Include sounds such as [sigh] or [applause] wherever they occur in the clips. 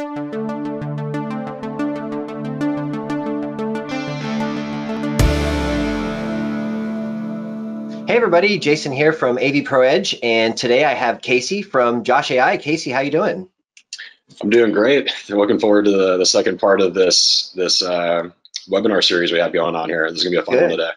Hey everybody, Jason here from AV Pro Edge, and today I have Casey from Josh AI. Casey, how you doing? I'm doing great. looking forward to the, the second part of this this uh, webinar series we have going on here. This is gonna be a fun Good. one today.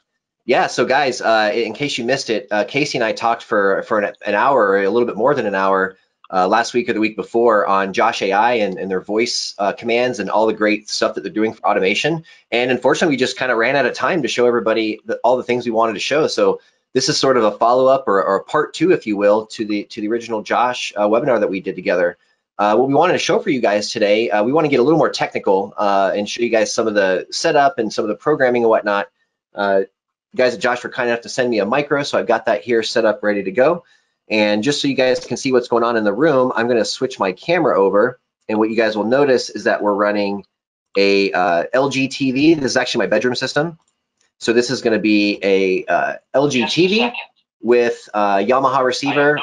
Yeah, so guys, uh, in case you missed it, uh, Casey and I talked for for an, an, hour, or a little bit more than an hour, uh, last week or the week before on Josh AI and, and their voice uh, commands and all the great stuff that they're doing for automation. And unfortunately, we just kind of ran out of time to show everybody the, all the things we wanted to show. So this is sort of a follow-up or, or, a part two, if you will, to the to the original Josh uh, webinar that we did together. Uh, what we wanted to show for you guys today, uh, we want to get a little more technical uh, and show you guys some of the setup and some of the programming and whatnot. Uh, guys at Josh were kind enough to send me a micro, so I've got that here set up, ready to go. And just so you guys can see what's going on in the room, I'm going to switch my camera over. And what you guys will notice is that we're running a uh, LG TV. This is actually my bedroom system. So this is going to be a uh, LG TV with uh, Yamaha receiver,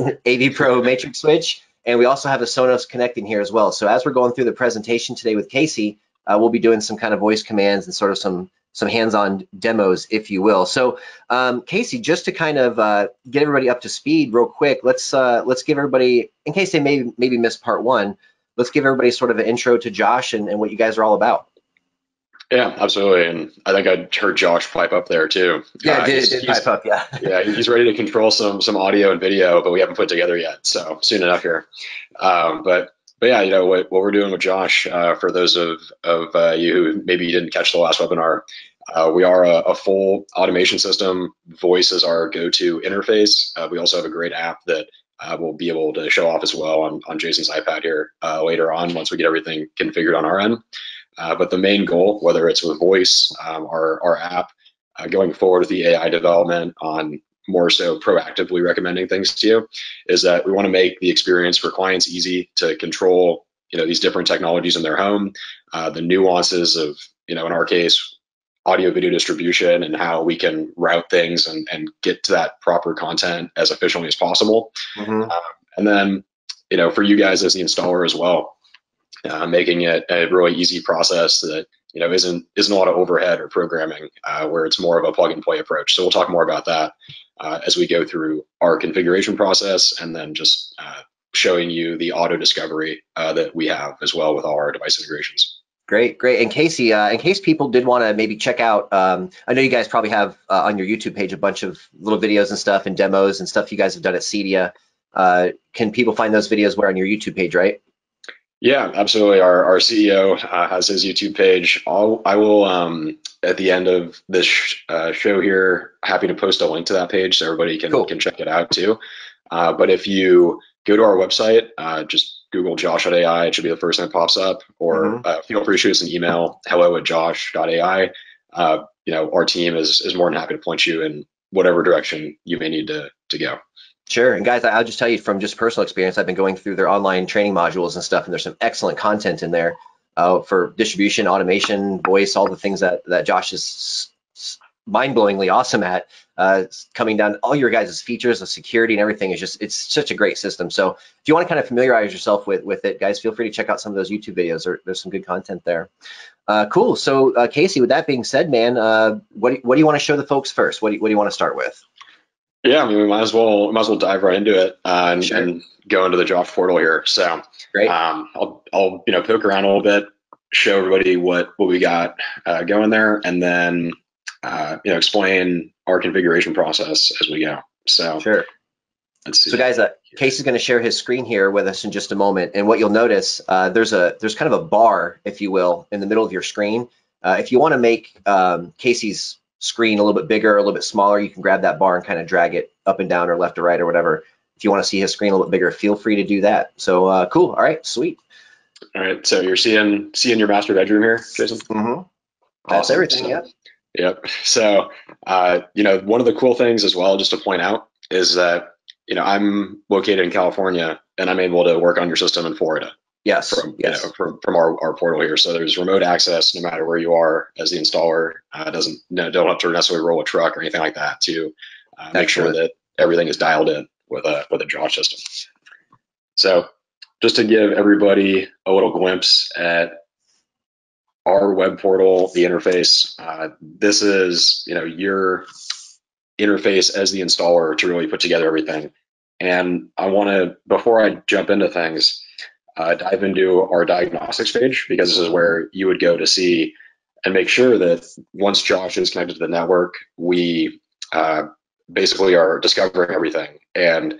AV [laughs] Pro matrix switch, and we also have a Sonos connecting here as well. So as we're going through the presentation today with Casey, uh, we'll be doing some kind of voice commands and sort of some some hands-on demos, if you will. So um, Casey, just to kind of uh, get everybody up to speed real quick, let's uh, let's give everybody, in case they maybe maybe missed part one, let's give everybody sort of an intro to Josh and, and what you guys are all about. Yeah, absolutely. And I think I heard Josh pipe up there too. Yeah, uh, did, did pipe up, yeah. [laughs] yeah, he's ready to control some some audio and video, but we haven't put together yet. So soon enough here. Um, but but yeah, you know what, what we're doing with Josh. Uh, for those of of uh, you who maybe didn't catch the last webinar, uh, we are a, a, full automation system. Voice is our go-to interface. Uh, we also have a great app that uh, we'll be able to show off as well on on Jason's iPad here later on once we get everything configured on our end. Uh, but the main goal, whether it's with voice, um, our, our app, uh, going forward with the AI development on more so proactively recommending things to you, is that we want to make the experience for clients easy to control, you know, these different technologies in their home, uh, the nuances of, you know, in our case, audio video distribution and how we can route things and, and get to that proper content as efficiently as possible. Mm-hmm. Uh, and then, you know, for you guys as the installer as well, uh, making it a really easy process that you know isn't isn't a lot of overhead or programming, uh, where it's more of a plug and play approach. So we'll talk more about that uh, as we go through our configuration process, and then just uh, showing you the auto discovery uh, that we have as well with all our device integrations. Great, great. And Casey, uh, in case people did want to maybe check out, um, I know you guys probably have uh, on your YouTube page a bunch of little videos and stuff and demos and stuff you guys have done at Cedia. Uh, can people find those videos where on your YouTube page, right? Yeah, absolutely. Our, our CEO uh, has his YouTube page. I'll, I will, um, at the end of this sh- uh, show here, happy to post a link to that page so everybody can, cool. can check it out too. Uh, but if you go to our website, uh, just Google Josh.ai, it should be the first thing that pops up, or mm-hmm. Uh, feel free to shoot us an email, hello at josh.ai. Uh, you know, our team is, is more than happy to point you in whatever direction you may need to, to go. Sure. And guys, I'll just tell you from just personal experience, I've been going through their online training modules and stuff, and there's some excellent content in there uh, for distribution, automation, voice, all the things that, that Josh is mind-blowingly awesome at. Uh, coming down all your guys' features, the security and everything is just, it's such a great system. So if you want to kind of familiarize yourself with, with it, guys, feel free to check out some of those YouTube videos. There, there's some good content there. Uh, cool. So uh, Casey, with that being said, man, uh, what, do, what do you want to show the folks first? What do what do you want to start with? Yeah, I mean, we might as well might as well dive right into it uh, and, sure. and, go into the Josh portal here. So, great. Um, I'll I'll you know poke around a little bit, show everybody what what we got uh, going there, and then uh, you know explain our configuration process as we go. So, sure. Let's see. So guys, uh, Case is going to share his screen here with us in just a moment, and what you'll notice, uh, there's a there's kind of a bar, if you will, in the middle of your screen. Uh, if you want to make um, Casey's screen a little bit bigger, a little bit smaller, you can grab that bar and kind of drag it up and down or left or right or whatever. If you want to see his screen a little bit bigger, feel free to do that. So uh, cool. All right, sweet. All right, so you're seeing seeing your master bedroom here, Jason. Mm-hmm. That's awesome. everything. So, yep. Yep. So, uh, you know, one of the cool things as well, just to point out, is that you know I'm located in California and I'm able to work on your system in Florida. Yes. From yes. You know, from from our, our portal here. So there's remote access no matter where you are as the installer. Uh, doesn't no, don't have to necessarily roll a truck or anything like that to uh, make sure that everything is dialed in with a with a Josh system. So just to give everybody a little glimpse at our web portal, the interface. Uh, this is, you know, your interface as the installer to really put together everything. And I want to, before I jump into things, uh, dive into our diagnostics page because this is where you would go to see and make sure that once Josh is connected to the network, we uh, basically are discovering everything. And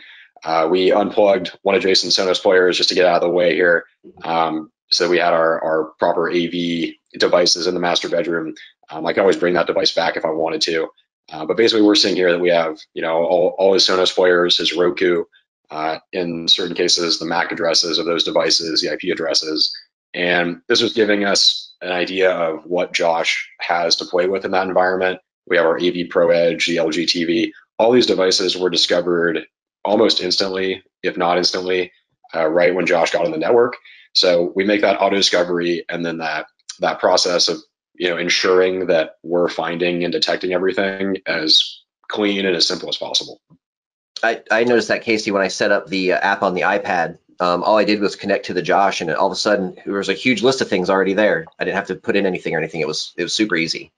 uh, we unplugged one of Jason's Sonos players just to get out of the way here. Um, so we had our, our proper AV devices in the master bedroom. Um, I can always bring that device back if I wanted to. Uh, but basically, we're seeing here that we have, you know, all, all his Sonos players, his Roku, uh, in certain cases, the MAC addresses of those devices, the IP addresses. And this was giving us an idea of what Josh has to play with in that environment. We have our AV Pro Edge, the LG TV. All these devices were discovered almost instantly, if not instantly, uh, right when Josh got on the network. So we make that auto discovery and then that that process of you know ensuring that we're finding and detecting everything as clean and as simple as possible. I, I noticed that Casey when I set up the uh, app on the iPad, um, all I did was connect to the Josh, and all of a sudden there was a huge list of things already there. I didn't have to put in anything or anything. It was it was super easy.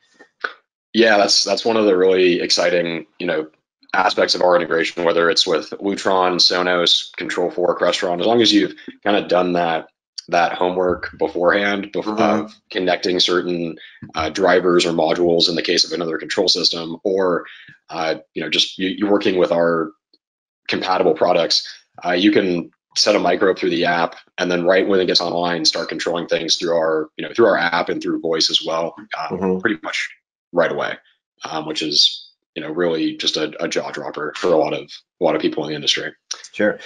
Yeah, that's that's one of the really exciting you know aspects of our integration, whether it's with Lutron, Sonos, Control 4, Crestron, as long as you've kind of done that that homework beforehand before mm-hmm. of connecting certain uh, drivers or modules in the case of another control system, or uh, you know just you, are working with our compatible products, uh, you can set a microbe through the app, and then right when it gets online, start controlling things through our you know through our app and through voice as well, um, mm-hmm. pretty much right away, um, which is you know really just a, a jaw dropper for a lot of a lot of people in the industry. Sure.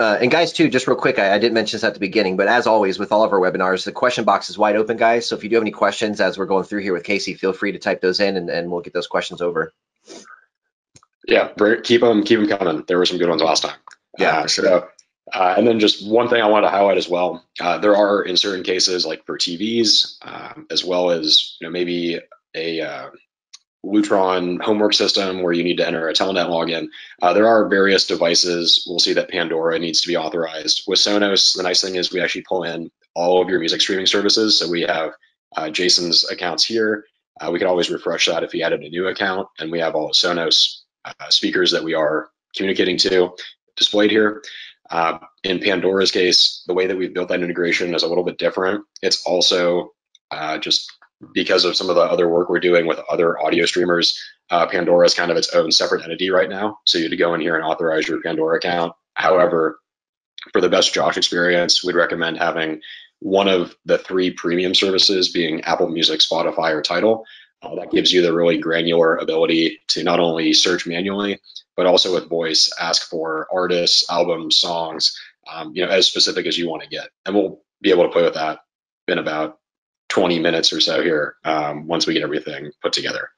Uh, and guys, too, just real quick, I, I, didn't mention this at the beginning, but as always with all of our webinars, the question box is wide open, guys. So if you do have any questions as we're going through here with Casey, feel free to type those in, and, and we'll get those questions over. Yeah, keep them keep them coming. There were some good ones last time. Yeah, uh, sure. So, uh, and then just one thing I wanted to highlight as well. Uh, there are in certain cases, like for TVs, um, as well as you know maybe a uh, Lutron HomeWorks system where you need to enter a Telnet login. Uh, there are various devices. We'll see that Pandora needs to be authorized. With Sonos, the nice thing is we actually pull in all of your music streaming services. So we have uh, Jason's accounts here. Uh, we can always refresh that if he added a new account, and we have all of Sonos uh, speakers that we are communicating to displayed here. Uh, in Pandora's case, the way that we've built that integration is a little bit different. It's also uh, just because of some of the other work we're doing with other audio streamers, uh, Pandora is kind of its own separate entity right now. So you'd go in here and authorize your Pandora account. However, for the best Josh experience, we'd recommend having one of the three premium services being Apple Music, Spotify, or Tidal. Uh, that gives you the really granular ability to not only search manually, but also with voice, ask for artists, albums, songs, um, you know, as specific as you want to get. And we'll be able to play with that in about 20 minutes or so here um, once we get everything put together.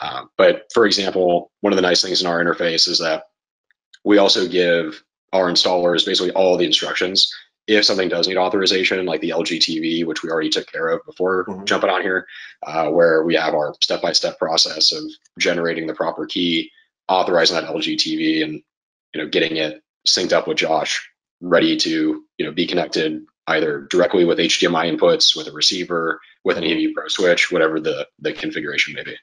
Uh, but for example, one of the nice things in our interface is that we also give our installers basically all the instructions. If something does need authorization, like the LG TV, which we already took care of before mm-hmm. jumping on here, uh, where we have our step-by-step process of generating the proper key, authorizing that LG TV, and you know getting it synced up with Josh, ready to you know be connected either directly with HDMI inputs, with a receiver, with an AV Pro switch, whatever the, the configuration may be.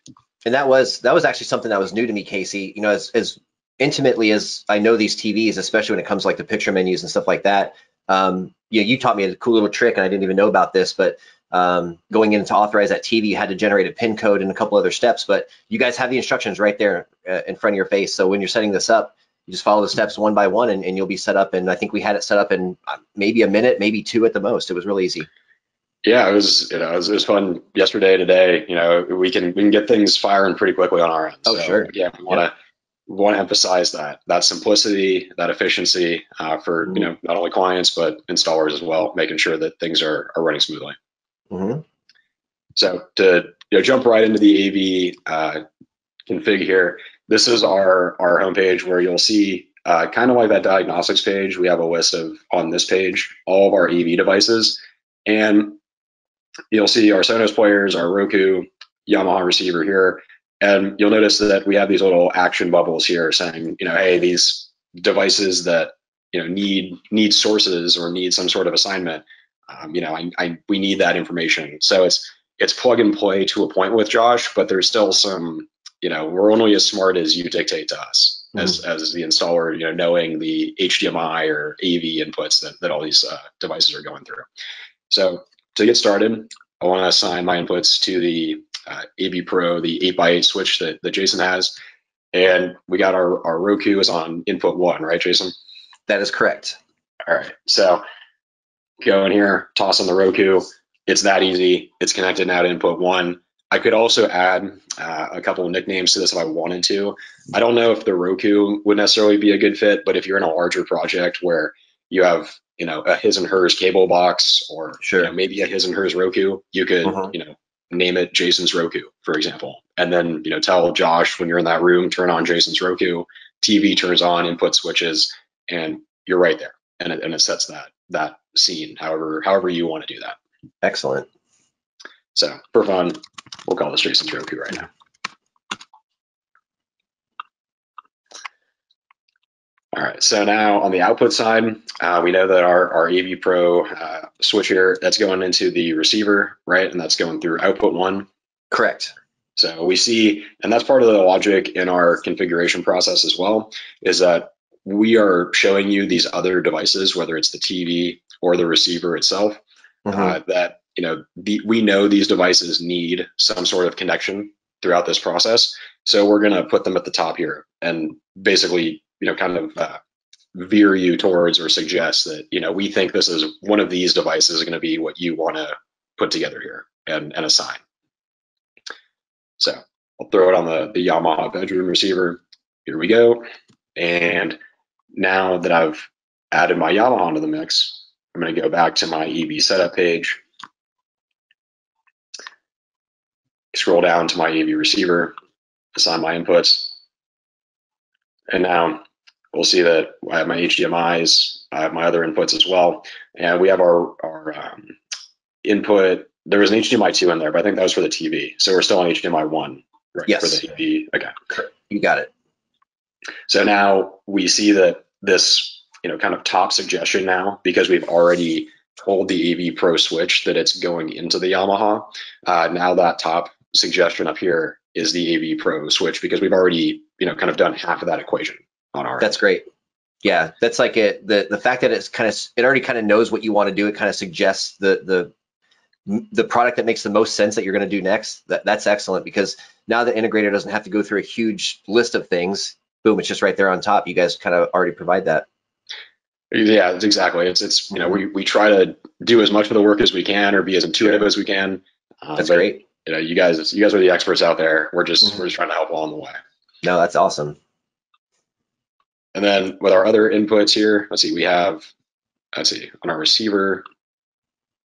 And that was that was actually something that was new to me, Casey. You know, as, as intimately as I know these TVs, especially when it comes to like the picture menus and stuff like that. Um, you know, you taught me a cool little trick, and I didn't even know about this, but um, going in to authorize that TV, you had to generate a PIN code and a couple other steps. But you guys have the instructions right there uh, in front of your face. So when you're setting this up, you just follow the steps one by one and, and you'll be set up. And I think we had it set up in uh, maybe a minute, maybe two at the most. It was really easy. Yeah, it was. You know, it was, it was fun yesterday, today. You know, we can we can get things firing pretty quickly on our end. Oh, so, sure. Yeah, we want to yeah. Want to emphasize that that simplicity, that efficiency uh, for mm-hmm. you know not only clients but installers as well, making sure that things are are running smoothly. Mm-hmm. So to you know, jump right into the AV uh, config here, this is our, our homepage where you'll see uh, kind of like that diagnostics page. We have a list of, on this page, all of our AV devices. And you'll see our Sonos players, our Roku, Yamaha receiver here. And you'll notice that we have these little action bubbles here saying, you know, hey, these devices that you know need need sources or need some sort of assignment, um, you know, I, I we need that information. So it's it's plug and play to a point with Josh, but there's still some, you know, we're only as smart as you dictate to us mm-hmm. as as the installer, you know, knowing the HDMI or AV inputs that that all these uh, devices are going through. So to get started, I want to assign my inputs to the uh, AV Pro, the 8x8 switch that, that Jason has. And we got our, our Roku is on input one, right, Jason? That is correct. All right. So go in here, toss on the Roku. It's that easy. It's connected now to input one. I could also add uh, a couple of nicknames to this if I wanted to. I don't know if the Roku would necessarily be a good fit, but if you're in a larger project where you have, you know, a his and hers cable box or sure. you know, maybe a his and hers Roku, you could, uh-huh. you know, name it Jason's Roku, for example, and then you know tell Josh when you're in that room, turn on Jason's Roku. TV turns on, input switches, and you're right there, and it, and it sets that that scene however however you want to do that. Excellent. So for fun, we'll call this Jason's Roku right now. All right, so now on the output side, uh, we know that our, our AV Pro uh, switch here, that's going into the receiver, right? And that's going through output one. Correct. So we see, and that's part of the logic in our configuration process as well, is that we are showing you these other devices, whether it's the TV or the receiver itself, mm-hmm. uh, that you know the, we know these devices need some sort of connection throughout this process. So we're going to put them at the top here and basically you know, kind of uh, veer you towards or suggest that, you know, we think this is one of these devices is going to be what you want to put together here and, and assign. So I'll throw it on the, the Yamaha bedroom receiver. Here we go. And now that I've added my Yamaha into the mix, I'm going to go back to my AV setup page, scroll down to my AV receiver, assign my inputs, and now we'll see that I have my HDMIs, I have my other inputs as well, and we have our, our um, input. There was an HDMI 2 in there, but I think that was for the TV. So we're still on HDMI 1 right, yes. for the TV. Okay. You got it. So now we see that this, you know, kind of top suggestion now, because we've already told the AV Pro switch that it's going into the Yamaha. Uh, now that top suggestion up here is the AV Pro switch because we've already, you know, kind of done half of that equation on our. That's end. great. Yeah, that's like it. The the fact that it's kind of it already kind of knows what you want to do. It kind of suggests the the the product that makes the most sense that you're going to do next. That that's excellent because now the integrator doesn't have to go through a huge list of things. Boom, it's just right there on top. You guys kind of already provide that. Yeah, exactly. It's it's you know we we try to do as much of the work as we can or be as intuitive sure. as we can. Uh, that's but, great. You know, you guys you guys are the experts out there. We're just mm-hmm. we're just trying to help along the way. No, that's awesome. And then with our other inputs here, let's see, we have, let's see, on our receiver,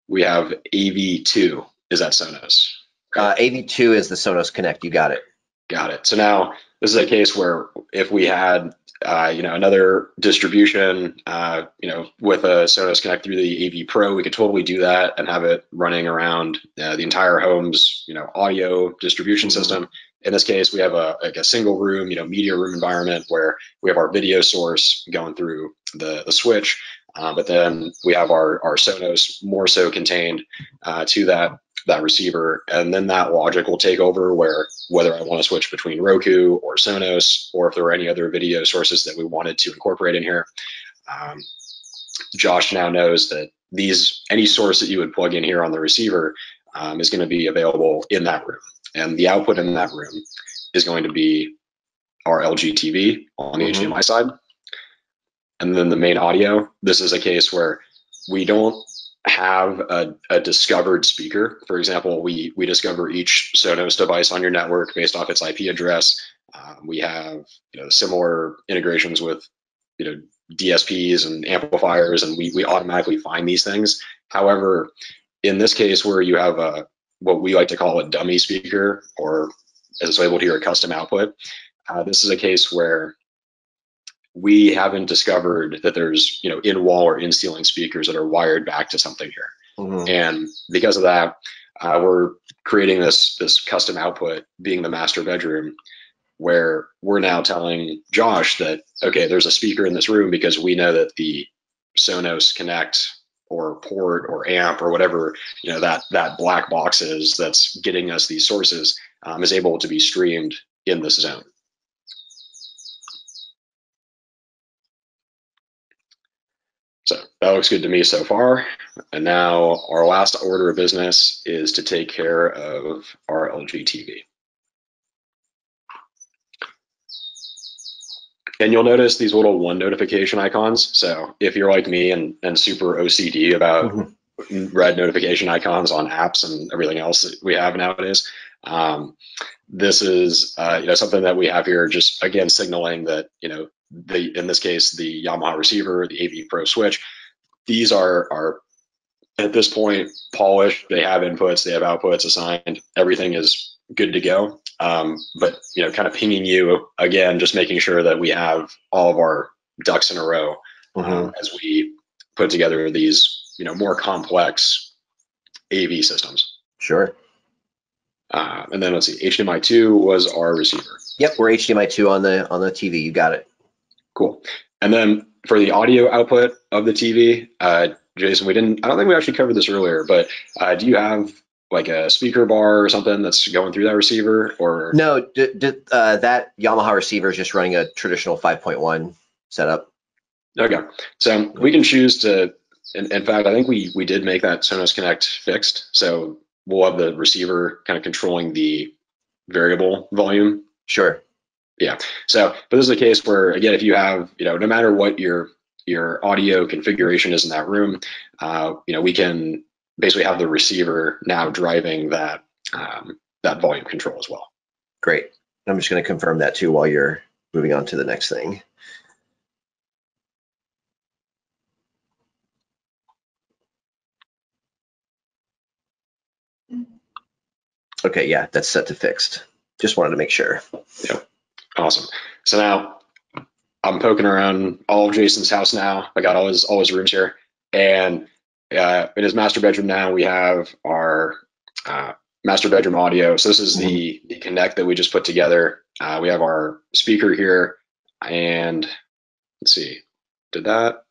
we have AV2. Is that Sonos? Uh, AV2 is the Sonos Connect. You got it. Got it. So now this is a case where if we had, uh, you know, another distribution, uh, you know, with a Sonos Connect through the AV Pro, we could totally do that and have it running around uh, the entire home's, you know, audio distribution mm-hmm. system. In this case, we have a, like a single room, you know, media room environment where we have our video source going through the, the switch, uh, but then we have our, our Sonos more so contained uh, to that that receiver, and then that logic will take over where whether I want to switch between Roku or Sonos, or if there are any other video sources that we wanted to incorporate in here. Um, Josh now knows that these any source that you would plug in here on the receiver um, is going to be available in that room. And the output in that room is going to be our LG TV on the mm-hmm. HDMI side. And then the main audio, this is a case where we don't have a, a, discovered speaker. For example, we, we discover each Sonos device on your network based off its IP address. Um, we have you know, similar integrations with you know, DSPs and amplifiers, and we, we automatically find these things. However, in this case where you have a what we like to call a dummy speaker, or as it's labeled here, a custom output. Uh, this is a case where we haven't discovered that there's you know in wall or in ceiling speakers that are wired back to something here, mm-hmm. and because of that, uh, we're creating this this custom output being the master bedroom. where we're now telling Josh that, okay, there's a speaker in this room because we know that the Sonos Connect or port or amp or whatever you know that that black box is that's getting us these sources um, is able to be streamed in this zone. So that looks good to me so far. And now our last order of business is to take care of our LG TV. And you'll notice these little one notification icons. So if you're like me and, and super OCD about mm-hmm. red notification icons on apps and everything else that we have nowadays, um, this is uh, you know something that we have here. Just again signaling that you know the in this case the Yamaha receiver, the AV Pro switch. These are are at this point polished. They have inputs, they have outputs assigned. Everything is good to go. Um, but you know, kind of pinging you again, just making sure that we have all of our ducks in a row mm-hmm. um, as we put together these you know more complex AV systems. Sure. Uh, and then let's see, HDMI two was our receiver. Yep, we're HDMI two on the on the TV. You got it. Cool. And then for the audio output of the TV, uh, Jason, we didn't. I don't think we actually covered this earlier, but uh, do you have like a speaker bar or something that's going through that receiver or? No d- d- uh, that yamaha receiver is just running a traditional 5.1 setup. Okay. So we can choose to in, in, fact i think we we did make that sonos connect fixed. So we'll have the receiver kind of controlling the variable volume. Sure. Yeah. So but this is a case where again if you have you know no matter what your your audio configuration is in that room uh, you know we can basically have the receiver now driving that um, that volume control as well. Great. I'm just going to confirm that too while you're moving on to the next thing. Okay, yeah, that's set to fixed. Just wanted to make sure. Yep. Awesome. So now I'm poking around all of Jason's house now. I got all his all his rooms here, and uh, in his master bedroom now, we have our uh, master bedroom audio. So this is the, mm-hmm. the connect that we just put together. Uh, we have our speaker here, and let's see, did that?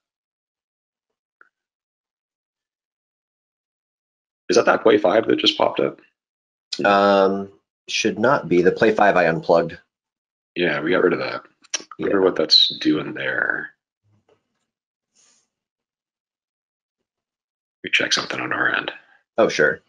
Is that that Play 5 that just popped up? Um, should not be. The Play 5 I unplugged. Yeah, we got rid of that. I wonder yeah. what that's doing there. We check something on our end. Oh, sure.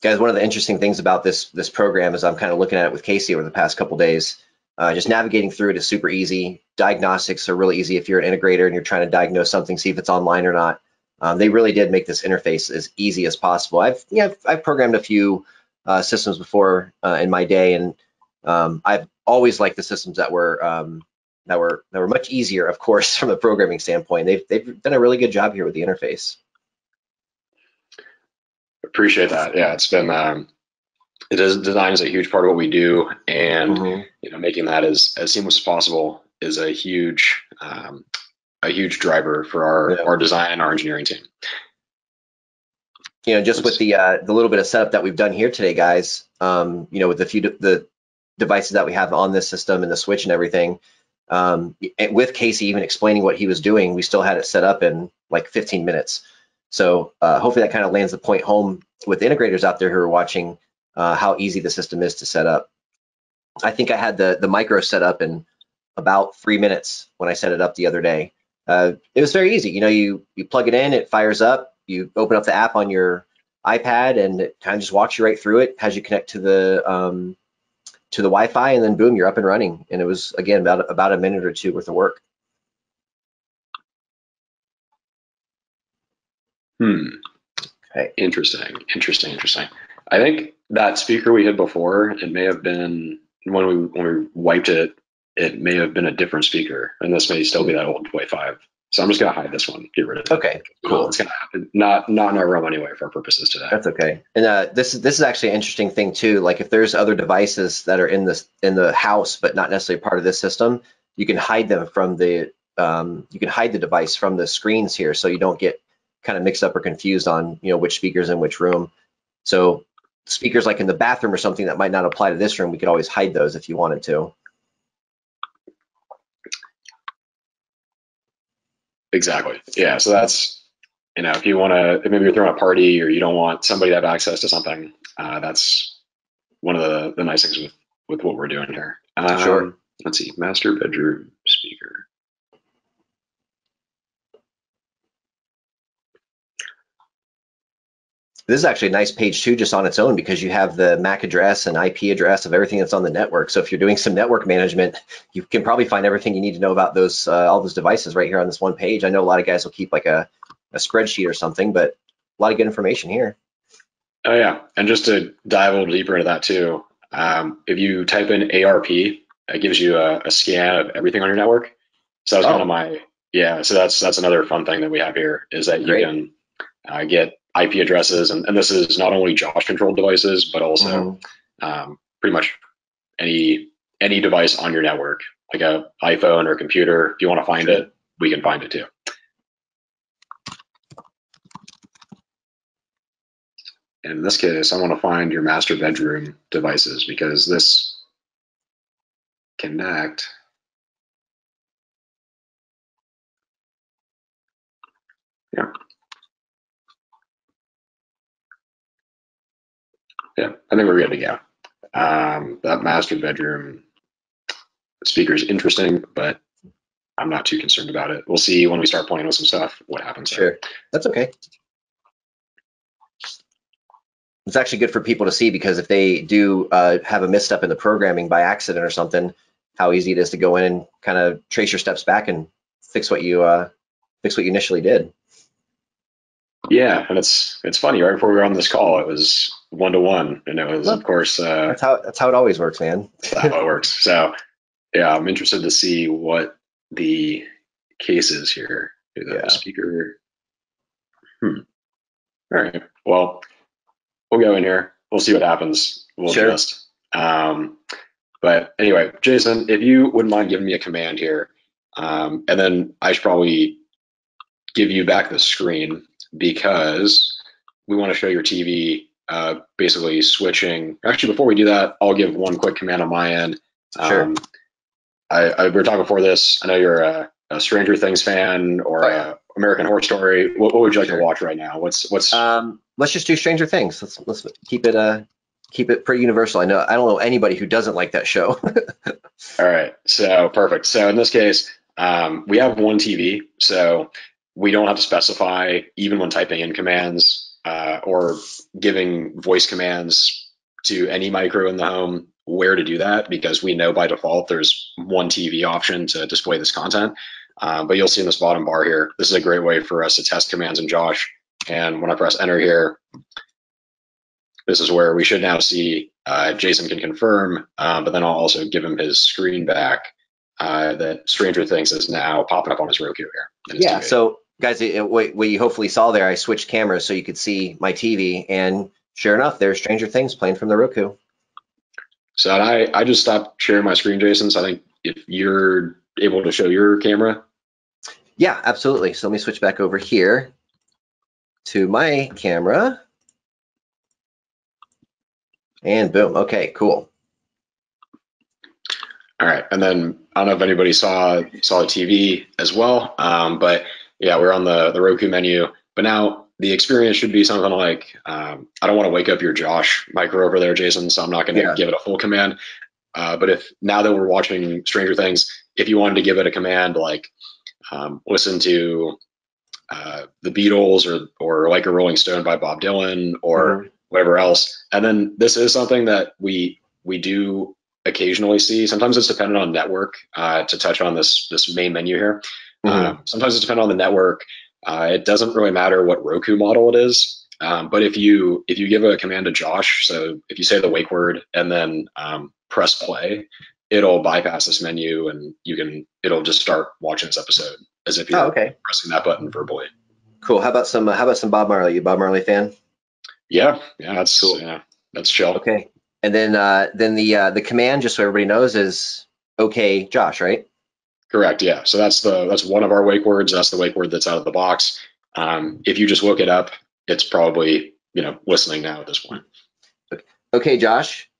Guys, one of the interesting things about this this program is I'm kind of looking at it with Casey over the past couple days. Uh, just navigating through it is super easy. Diagnostics are really easy if you're an integrator and you're trying to diagnose something, see if it's online or not. Um, they really did make this interface as easy as possible. I've yeah, I've, I've programmed a few uh, systems before uh, in my day, and um, I've always liked the systems that were um, that were that were much easier, of course, [laughs] from a programming standpoint. They've they've done a really good job here with the interface. Appreciate that. Yeah, it's been um, it is design is a huge part of what we do, and mm-hmm. you know, making that as as seamless as possible is a huge um, a huge driver for our yeah. our design and our engineering team. You know, just with the uh, the little bit of setup that we've done here today, guys. Um, you know, with the few de- the devices that we have on this system and the switch and everything. Um, with Casey even explaining what he was doing, we still had it set up in like 15 minutes. So uh, hopefully that kind of lands the point home with integrators out there who are watching uh, how easy the system is to set up. I think I had the the micro set up in about three minutes when I set it up the other day. Uh, it was very easy. You know, you you plug it in, it fires up. You open up the app on your iPad, and it kind of just walks you right through it. Has you connect to the um, to the Wi-Fi, and then boom, you're up and running. And it was again about about a minute or two worth of work. Hmm. Okay. Interesting. Interesting. Interesting. I think that speaker we had before, it may have been when we when we wiped it, it may have been a different speaker, and this may still be that old Play Five. So I'm just gonna hide this one, get rid of it. Okay, cool. It's gonna happen. Not not in our room anyway for our purposes today. That's okay. And uh, this is this is actually an interesting thing too. Like if there's other devices that are in this in the house but not necessarily part of this system, you can hide them from the um, you can hide the device from the screens here, so you don't get kind of mixed up or confused on you know which speakers in which room. So speakers like in the bathroom or something that might not apply to this room, we could always hide those if you wanted to. Exactly. Yeah. So that's, you know, if you want to, maybe you're throwing a party or you don't want somebody to have access to something, uh, that's one of the, the nice things with, with what we're doing here. Um, Sure. Let's see, master bedroom speaker. This is actually a nice page too, just on its own, because you have the MAC address and IP address of everything that's on the network. So if you're doing some network management, you can probably find everything you need to know about those uh, all those devices right here on this one page. I know a lot of guys will keep like a, a spreadsheet or something, but a lot of good information here. Oh yeah, and just to dive a little deeper into that too, um, if you type in ARP, it gives you a, a scan of everything on your network. So that's Oh. kind of my yeah. So that's that's another fun thing that we have here is that you can uh, get IP addresses, and, and this is not only Josh controlled devices, but also Mhm. um, pretty much any any device on your network, like a iPhone or computer. If you want to find it, we can find it too. And in this case, I want to find your master bedroom devices because this connect. Yeah. Yeah, I think we're good to go. Um, that master bedroom speaker is interesting, but I'm not too concerned about it. We'll see when we start playing with some stuff what happens. there. Sure, that's okay. It's actually good for people to see because if they do uh, have a misstep in the programming by accident or something, how easy it is to go in and kind of trace your steps back and fix what you uh, fix what you initially did. Yeah, and it's it's funny. Right before we were on this call, it was one to one, and it was, of course, uh, That's how that's how it always works, man. that's how it works. So, yeah, I'm interested to see what the case is here. The Yeah. speaker. Hmm. All right. Well, we'll go in here. We'll see what happens. We'll Sure. adjust. Um, but anyway, Jason, if you wouldn't mind giving me a command here, um, and then I should probably give you back the screen because we want to show your TV uh, basically switching. Actually, before we do that, I'll give one quick command on my end. Sure. Um, I, I we were talking before this. I know you're a, a Stranger Things fan or Oh, yeah. American Horror Story. What, what would you like Sure. to watch right now? What's what's Um, let's just do Stranger Things. Let's let's keep it uh keep it pretty universal. I know I don't know anybody who doesn't like that show. [laughs] All right, so perfect. So in this case, um, we have one TV, so we don't have to specify even when typing in commands uh, or giving voice commands to any micro in the home where to do that because we know by default there's one TV option to display this content. Um, but you'll see in this bottom bar here, this is a great way for us to test commands in Josh. And when I press enter here, this is where we should now see uh, Jason can confirm, uh, but then I'll also give him his screen back uh, that Stranger Things is now popping up on his Roku here. yeah. TV. So guys, it, what, what you hopefully saw there, I switched cameras so you could see my TV, and sure enough, there's Stranger Things playing from the Roku. So I, I just stopped sharing my screen, Jason. So I think if you're able to show your camera, Yeah, absolutely. So let me switch back over here to my camera. And boom. Okay, cool. all right. And then I don't know if anybody saw saw the TV as well, um, but yeah, we're on the the Roku menu. But now the experience should be something like um, I don't want to wake up your Josh micro over there, Jason. So I'm not going to Yeah. give it a full command. Uh, but if now that we're watching Stranger Things, if you wanted to give it a command like um, listen to uh, the Beatles or or like a Rolling Stone by Bob Dylan or whatever else, and then this is something that we we do occasionally see. Sometimes it's dependent on network. Uh, to touch on this this main menu here, Um, sometimes it's dependent on the network. Uh, it doesn't really matter what Roku model it is. Um, but if you if you give a command to Josh, so if you say the wake word and then um, press play, it'll bypass this menu and you can it'll just start watching this episode as if you're Oh, okay. pressing that button verbally. Cool. How about some uh, how about some Bob Marley? You a Bob Marley fan? Yeah, yeah, that's Cool. yeah, that's chill. Okay. And then uh then the uh the command, just so everybody knows, is okay, Josh, right? Correct. Yeah. So that's the that's one of our wake words. That's the wake word that's out of the box. Um, if you just look it up, it's probably you know listening now at this point. Okay, Josh.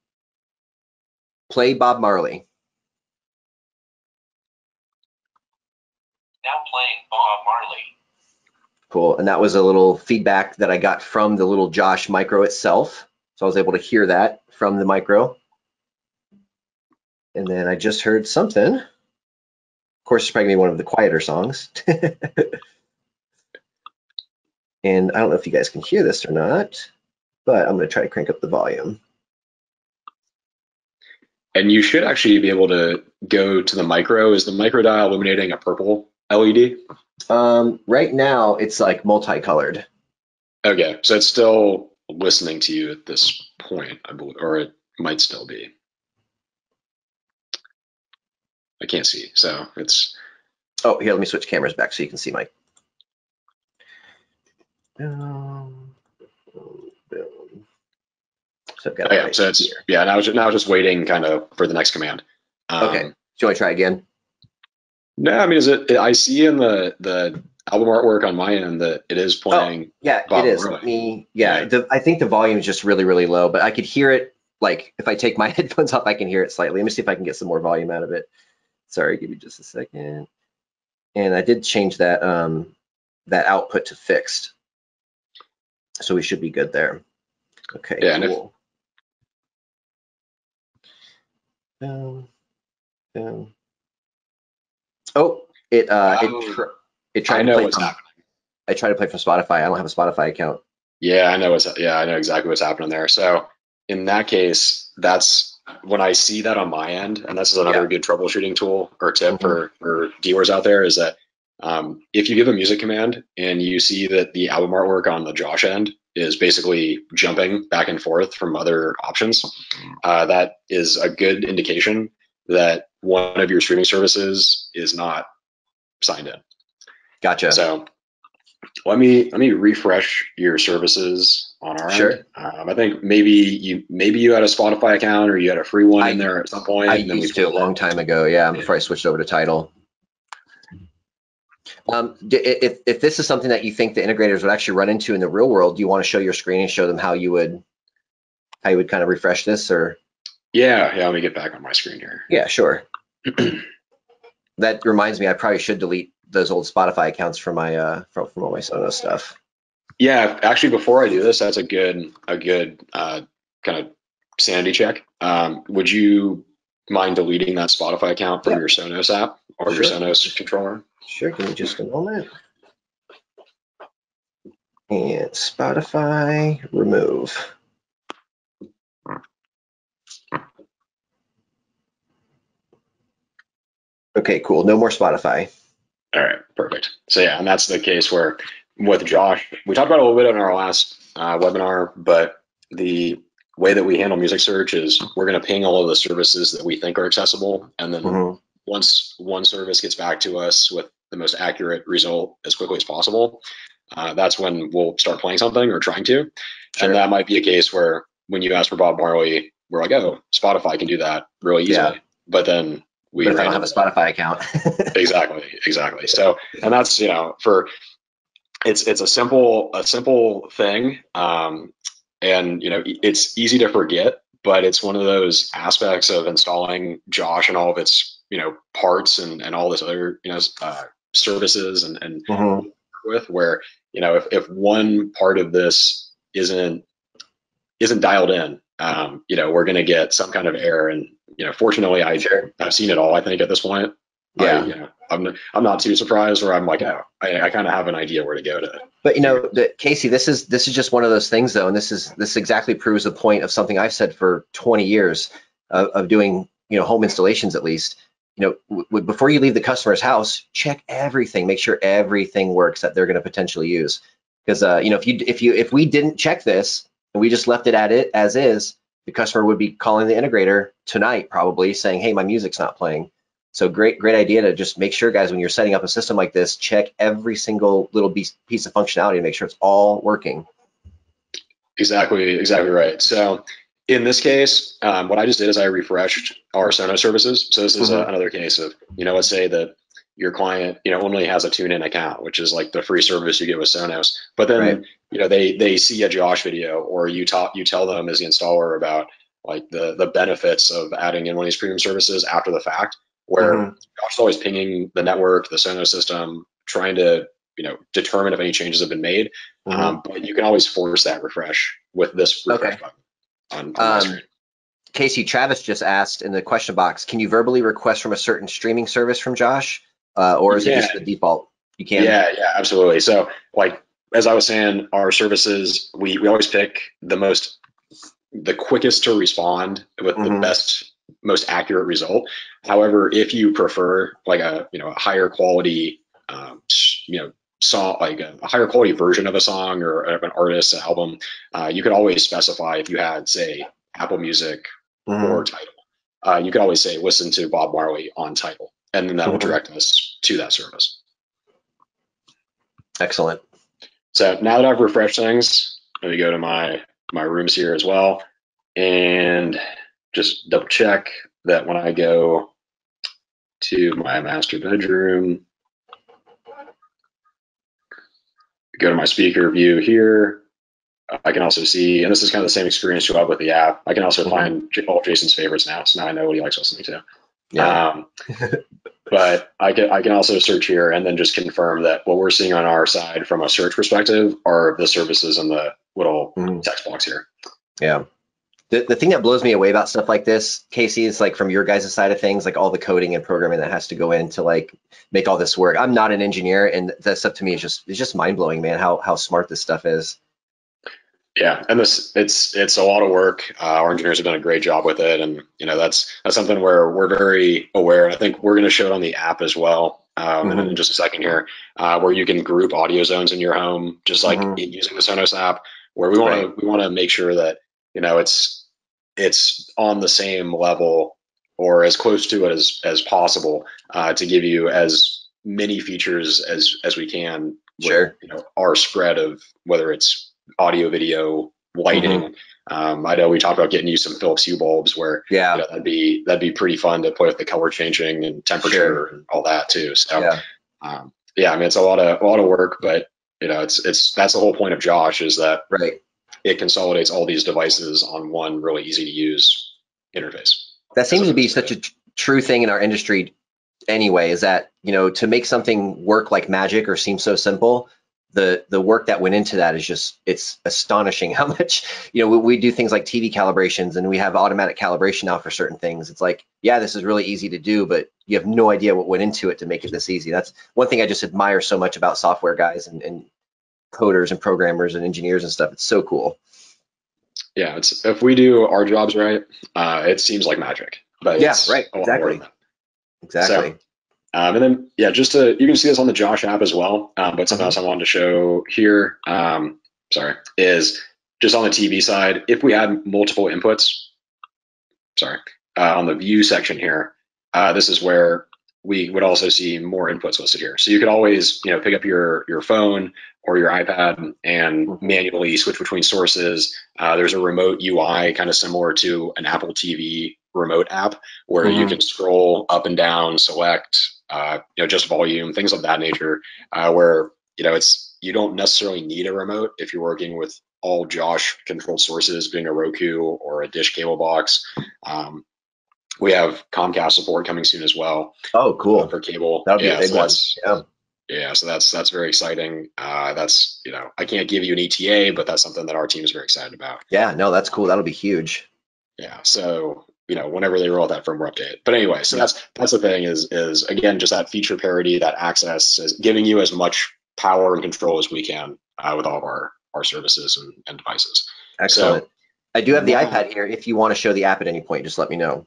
Play Bob Marley. Now playing Bob Marley. Cool. And that was a little feedback that I got from the little Josh micro itself. So I was able to hear that from the micro. And then I just heard something. Of course, it's probably gonna be one of the quieter songs. [laughs] and I don't know if you guys can hear this or not, but I'm gonna try to crank up the volume. And you should actually be able to go to the micro. Is the micro dial illuminating a purple LED? Um, right now, it's like multicolored. Okay, so it's still listening to you at this point, I believe, or it might still be. I can't see, so it's Oh, here, let me switch cameras back so you can see my. Um. So I've got oh, yeah. right So it's here. yeah. Now just now just waiting kind of for the next command. Um, Okay. Do you want to try again? No, I mean, is it? I see in the the album artwork on my end that it is playing. Yeah, Bob it is. Let me. Yeah, Yeah. The, I think the volume is just really, really low, but I could hear it. Like if I take my [laughs] headphones off, I can hear it slightly. Let me see if I can get some more volume out of it. Sorry, give me just a second. And I did change that um that output to fixed, so we should be good there. Okay, Yeah, and if- Um, um, oh, it uh, Oh. it tr- it tried I to know play what's from, happening. I tried to play from Spotify. I don't have a Spotify account. Yeah, I know what's yeah, I know exactly what's happening there. So in that case, that's when I see that on my end, and this is another Yeah. good troubleshooting tool or tip Mhm. for for dealers out there is that um, if you give a music command and you see that the album artwork on the Josh end is basically jumping back and forth from other options, uh, that is a good indication that one of your streaming services is not signed in. Gotcha. So let me let me refresh your services on our Sure. end. Um, I think maybe you maybe you had a Spotify account or you had a free one I- in there at some point. I and then used to a long time ago, yeah, before I switched over to Tidal. Um, if, if this is something that you think the integrators would actually run into in the real world, do you want to show your screen and show them how you would how you would kind of refresh this or Yeah, yeah. Let me get back on my screen here. yeah, sure. [clears throat] that reminds me, I probably should delete those old Spotify accounts from my uh from, from all my Sonos stuff. Yeah, actually, before I do this, that's a good a good uh, kind of sanity check. Um, would you mind deleting that Spotify account from Yeah. your Sonos app or your Sonos controller? Sure, give me just a moment. And Spotify remove. Okay, cool. No more Spotify. All right, perfect. So yeah, and that's the case where with Josh, we talked about it a little bit in our last uh, webinar, but the way that we handle music search is we're going to ping all of the services that we think are accessible, and then Mhm. once one service gets back to us with the most accurate result as quickly as possible, uh, that's when we'll start playing something or trying to. Sure. And that might be a case where when you ask for Bob Marley, we're like, oh, Spotify can do that really easily. Yeah. But then we But if I ran don't have a. Spotify account. [laughs] exactly exactly so and that's you know for it's it's a simple a simple thing um and you know it's easy to forget but it's one of those aspects of installing josh and all of its you know parts and and all this other you know uh, services and and Mhm. with where you know if, if one part of this isn't isn't dialed in um you know we're going to get some kind of error and you know fortunately i I've seen it all. I think at this point. I, Yeah. you know, I'm I'm not too surprised, or I'm like, oh, I, I kind of have an idea where to go to. But you know, the, Casey, this is this is just one of those things, though, and this is this exactly proves the point of something I've said for 20 years of, of doing, you know, home installations at least. You know, w- w- before you leave the customer's house, check everything, make sure everything works that they're going to potentially use. Because uh, you know, if you if you if we didn't check this and we just left it at it as is, the customer would be calling the integrator tonight probably saying, "Hey, my music's not playing." So great, great idea to just make sure, guys, when you're setting up a system like this, check every single little piece, piece of functionality to make sure it's all working. Exactly, exactly right. So in this case, um, what I just did is I refreshed our Sonos services. So this is uh Mhm. another case of, you know, let's say that your client, you know, only has a TuneIn account, which is like the free service you get with Sonos. But then, right. you know, they they see a Josh video, or you talk, you tell them as the installer about like the the benefits of adding in one of these premium services after the fact, where mm-hmm. Josh is always pinging the network, the Sonos system, trying to you know determine if any changes have been made. Mm-hmm. Um, but you can always force that refresh with this refresh okay. button on, on um, screen. Casey Travis just asked in the question box, can you verbally request from a certain streaming service from Josh, uh, or is it just the default? You can. Yeah, yeah, absolutely. So like as I was saying, our services we we always pick the most the quickest to respond with mm-hmm. the best most accurate result. However, if you prefer like a you know a higher quality um, you know song like a, a, higher quality version of a song or of an artist's album, uh, you could always specify if you had say Apple Music mm-hmm. or Tidal. Uh, you could always say listen to Bob Marley on Tidal, and then that mm-hmm. will direct us to that service. Excellent. So now that I've refreshed things, let me go to my my rooms here as well, and just double check that when I go to my master bedroom, go to my speaker view here. I can also see, and this is kind of the same experience you have with the app. I can also mm-hmm. find all Jason's favorites now, so now I know what he likes listening to. Yeah. Um, [laughs] but I can I can also search here and then just confirm that what we're seeing on our side from a search perspective are the services in the little mm-hmm. text box here. Yeah the, the thing that blows me away about stuff like this, Casey, is like from your guys' side of things, like all the coding and programming that has to go in to like make all this work. I'm not an engineer, and that stuff to me is just it's just mind blowing, man. How how smart this stuff is. Yeah, and this it's it's a lot of work. Uh, our engineers have done a great job with it, and you know that's that's something where we're very aware. And I think we're going to show it on the app as well, um, mm-hmm. in just a second here, uh, where you can group audio zones in your home, just like mm-hmm. using the Sonos app. Where we want right. to we want to make sure that you know it's it's on the same level or as close to it as as possible uh, to give you as many features as as we can. Sure. You know our spread of whether it's audio, video, lighting. Mm-hmm. Um, I know we talked about getting you some Philips Hue bulbs where yeah you know, that'd be that'd be pretty fun to play with the color changing and temperature sure. and all that too. So yeah. Um, yeah, I mean it's a lot of a lot of work, but you know it's it's that's the whole point of Josh is that right it consolidates all these devices on one really easy to use interface. That seems to be such a t- true thing in our industry anyway, is that, you know, to make something work like magic or seem so simple, the the work that went into that is just it's astonishing [laughs] how much you know we, we, do things like tv calibrations and we have automatic calibration now for certain things it's like yeah this is really easy to do but you have no idea what went into it to make it this easy that's one thing i just admire so much about software guys and, and coders and programmers and engineers and stuff. It's so cool. Yeah, it's if we do our jobs right, uh, it seems like magic. But yeah, right, exactly, exactly. So, um, and then yeah, just to you can see this on the Josh app as well. Um, but something mm-hmm. else I wanted to show here, um, sorry, is just on the TV side. If we had multiple inputs, sorry, uh, on the view section here, uh, this is where we would also see more inputs listed here. So you could always, you know, pick up your your phone or your iPad and mm-hmm. manually switch between sources. Uh, there's a remote UI kind of similar to an Apple TV remote app where mm-hmm. you can scroll up and down, select, uh, you know, just volume, things of that nature. Uh, where you know it's you don't necessarily need a remote if you're working with all Josh controlled sources, being a Roku or a dish cable box. Um, we have Comcast support coming soon as well. Oh, cool. Uh, for cable. That'd be yeah, a big so one. Yeah. Yeah, so that's that's very exciting. Uh, that's you know I can't give you an ETA, but that's something that our team is very excited about. Yeah, no, that's cool. That'll be huge. Yeah, so you know whenever they roll that firmware update. But anyway, so that's that's the thing is is again just that feature parity, that access, is giving you as much power and control as we can uh, with all of our our services and, and devices. Excellent. So, I do have the iPad here. If you want to show the app at any point, just let me know.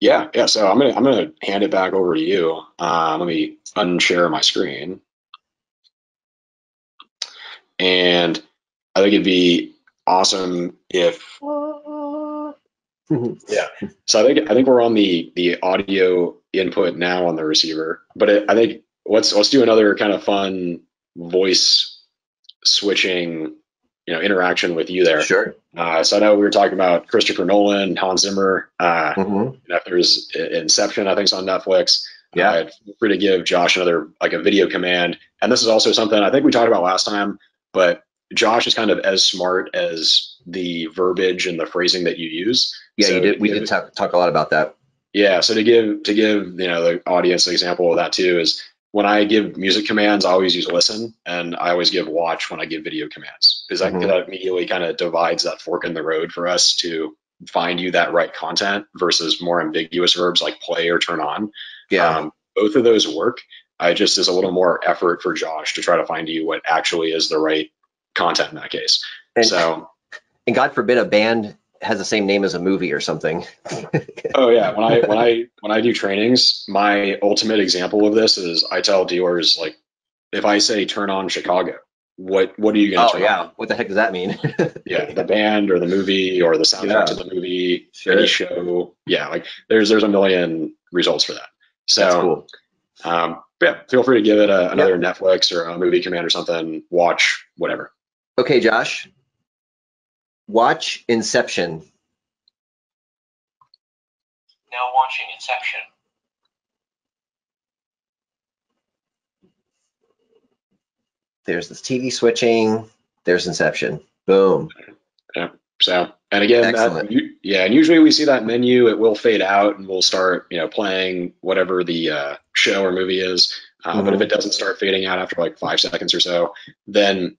Yeah, yeah. So I'm gonna I'm gonna hand it back over to you. Uh, let me unshare my screen, and I think it'd be awesome if. [laughs] yeah. So I think I think we're on the the audio input now on the receiver, but it, I think let's let's do another kind of fun voice switching you know interaction with you there. Sure. Uh, so I know we were talking about Christopher Nolan, Hans Zimmer. Uh, mm-hmm. you know, there's Inception, I think, it's on Netflix. Yeah. Uh, feel free to give Josh another like a video command. And this is also something I think we talked about last time, but Josh is kind of as smart as the verbiage and the phrasing that you use. Yeah, So you did. We give- did talk, talk a lot about that. yeah. So to give to give you know the audience an example of that too is when I give music commands, I always use listen, and I always give watch when I give video commands because that, Mhm. that immediately kind of divides that fork in the road for us to find you that right content versus more ambiguous verbs like play or turn on. Yeah. Um, both of those work. I just is a little more effort for Josh to try to find you what actually is the right content in that case. and, So and God forbid a band has the same name as a movie or something. [laughs] Oh yeah, when I when I when I do trainings, my ultimate example of this is I tell dealers like, if I say turn on Chicago, what what are you gonna oh turn yeah. on? What the heck does that mean? [laughs] Yeah, the band or the movie or the soundtrack Yeah. to the movie, Sure. any show. Yeah, like there's there's a million results for that. So That's cool. um, yeah, feel free to give it a, another Netflix or a movie command or something. Watch whatever. Okay, Josh. Watch Inception. Now watching Inception. There's this TV switching. There's Inception. Boom. Yeah. So, and again, that, yeah, and usually we see that menu, it will fade out and we'll start, you know, playing whatever the uh, show or movie is. Uh, But if Mhm. it doesn't start fading out after like five seconds or so, then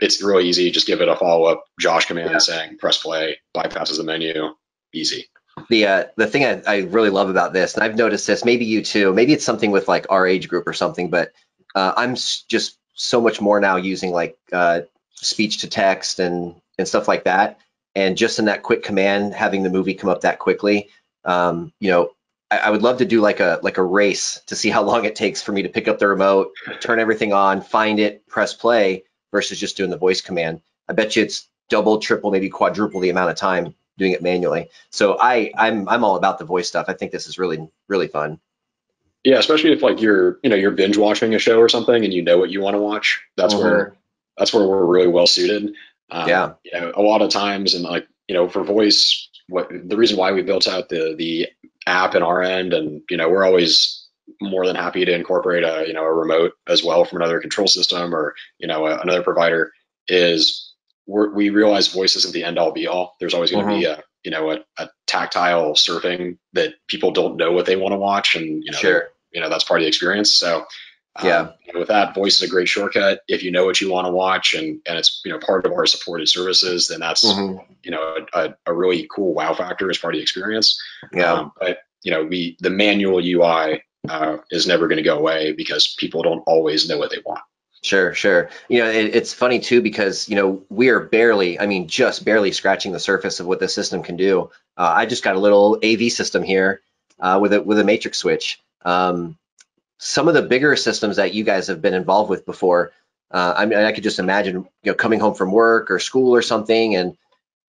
it's really easy. Just give it a follow up Josh command Yeah. saying press play, bypasses the menu, easy. The uh, the thing I, I really love about this, and I've noticed this, maybe you too, maybe it's something with like our age group or something, but uh, I'm just so much more now using like uh, speech to text and and stuff like that, and just in that quick command, having the movie come up that quickly, um, you know, I, I would love to do like a like a race to see how long it takes for me to pick up the remote, turn everything on, find it, press play, versus just doing the voice command. I bet you it's double, triple, maybe quadruple the amount of time doing it manually. So I I'm I'm all about the voice stuff. I think this is really really fun. Yeah, especially if like you're, you know, you're binge watching a show or something and you know what you want to watch. That's Mhm. where that's where we're really well suited. Um, Yeah. You know, a lot of times and like, you know, for voice, what the reason why we built out the the app in our end and, you know, we're always more than happy to incorporate a, you know, a remote as well from another control system or, you know, a, another provider is we're, we realize voice isn't the end all be all. There's always going to be a, you know, a, a tactile surfing that people don't know what they want to watch. And, you know, Sure. you know that's part of the experience so um, Yeah. you know, with that voice is a great shortcut if you know what you want to watch and and it's you know part of our supported services then that's Mhm. you know a, a really cool wow factor as part of the experience Yeah. um, but you know we the manual ui uh, is never going to go away because people don't always know what they want Sure, sure. You know, it, it's funny too because you know we are barely, I mean, just barely scratching the surface of what the system can do. Uh, I just got a little AV system here uh, with a with a matrix switch. Um, some of the bigger systems that you guys have been involved with before, uh, I mean, I could just imagine, you know, coming home from work or school or something, and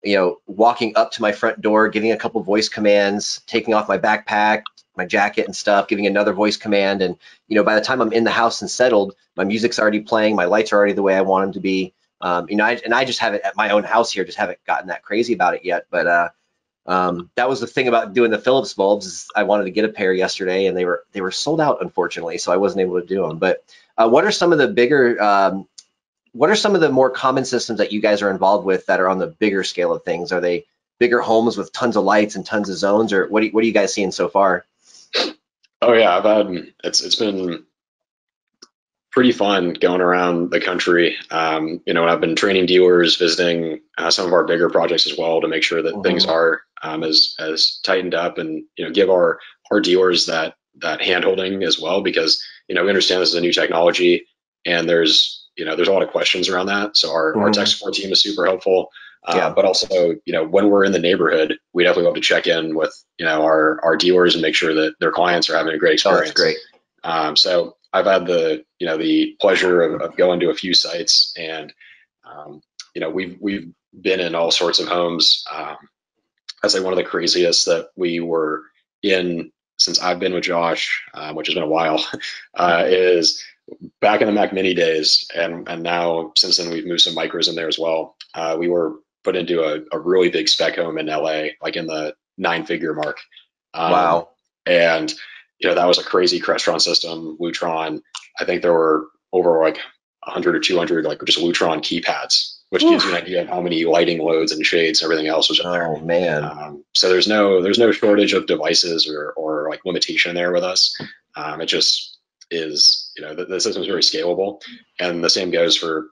you know, walking up to my front door, giving a couple voice commands, taking off my backpack, my jacket and stuff, giving another voice command, and you know, by the time I'm in the house and settled, my music's already playing, my lights are already the way I want them to be. Um, you know, I, and I just haven't at my own house here, just haven't gotten that crazy about it yet. But uh, um, that was the thing about doing the Philips bulbs. Is I wanted to get a pair yesterday, and they were they were sold out, unfortunately, so I wasn't able to do them. But uh, what are some of the bigger um, what are some of the more common systems that you guys are involved with that are on the bigger scale of things? Are they bigger homes with tons of lights and tons of zones, or what? You, what are you guys seeing so far? oh yeah i've had it's it's been pretty fun going around the country. Um, you know, I've been training dealers, visiting uh, some of our bigger projects as well to make sure that Mhm. things are um, as as tightened up and you know give our our dealers that that hand holding as well because you know we understand this is a new technology and there's you know there's a lot of questions around that. So our, our Mhm. tech support team is super helpful. Uh, Yeah. But also, you know, when we're in the neighborhood, we definitely love to check in with, you know, our, our dealers and make sure that their clients are having a great Oh, experience. that's great. Um, so I've had the you know the pleasure of, of going to a few sites, and um, you know we've we've been in all sorts of homes. Um, I'd say one of the craziest that we were in since I've been with Josh, um, which has been a while, [laughs] uh, is back in the Mac Mini days, and and now since then we've moved some micros in there as well. Uh, we were put into a, a really big spec home in LA, like in the nine figure mark. Um, wow. and you know, that was a crazy Crestron system, Lutron. I think there were over like 100 or 200 like just Lutron keypads, which gives you an idea of how many lighting loads and shades and everything else was in there. Oh man. Um, so there's no there's no shortage of devices or or like limitation there with us. Um, it just is you know the, the system is very scalable, and the same goes for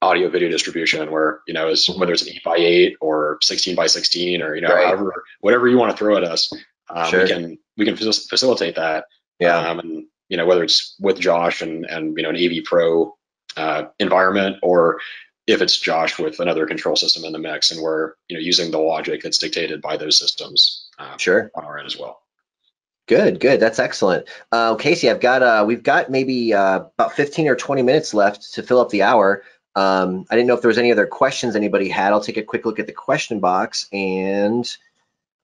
audio video distribution where you know is whether it's an 8 by 8 or 16 by 16 or you know Right. however whatever you want to throw at us um, Sure. we can we can facilitate that Yeah. um, and you know whether it's with Josh and and you know an AV Pro uh, environment or if it's Josh with another control system in the mix and we're you know using the logic that's dictated by those systems uh, Sure. on our end as well. Good, good. That's excellent. Uh, Casey, I've got uh, we've got maybe uh, about 15 or 20 minutes left to fill up the hour. Um, I didn't know if there was any other questions anybody had. I'll take a quick look at the question box, and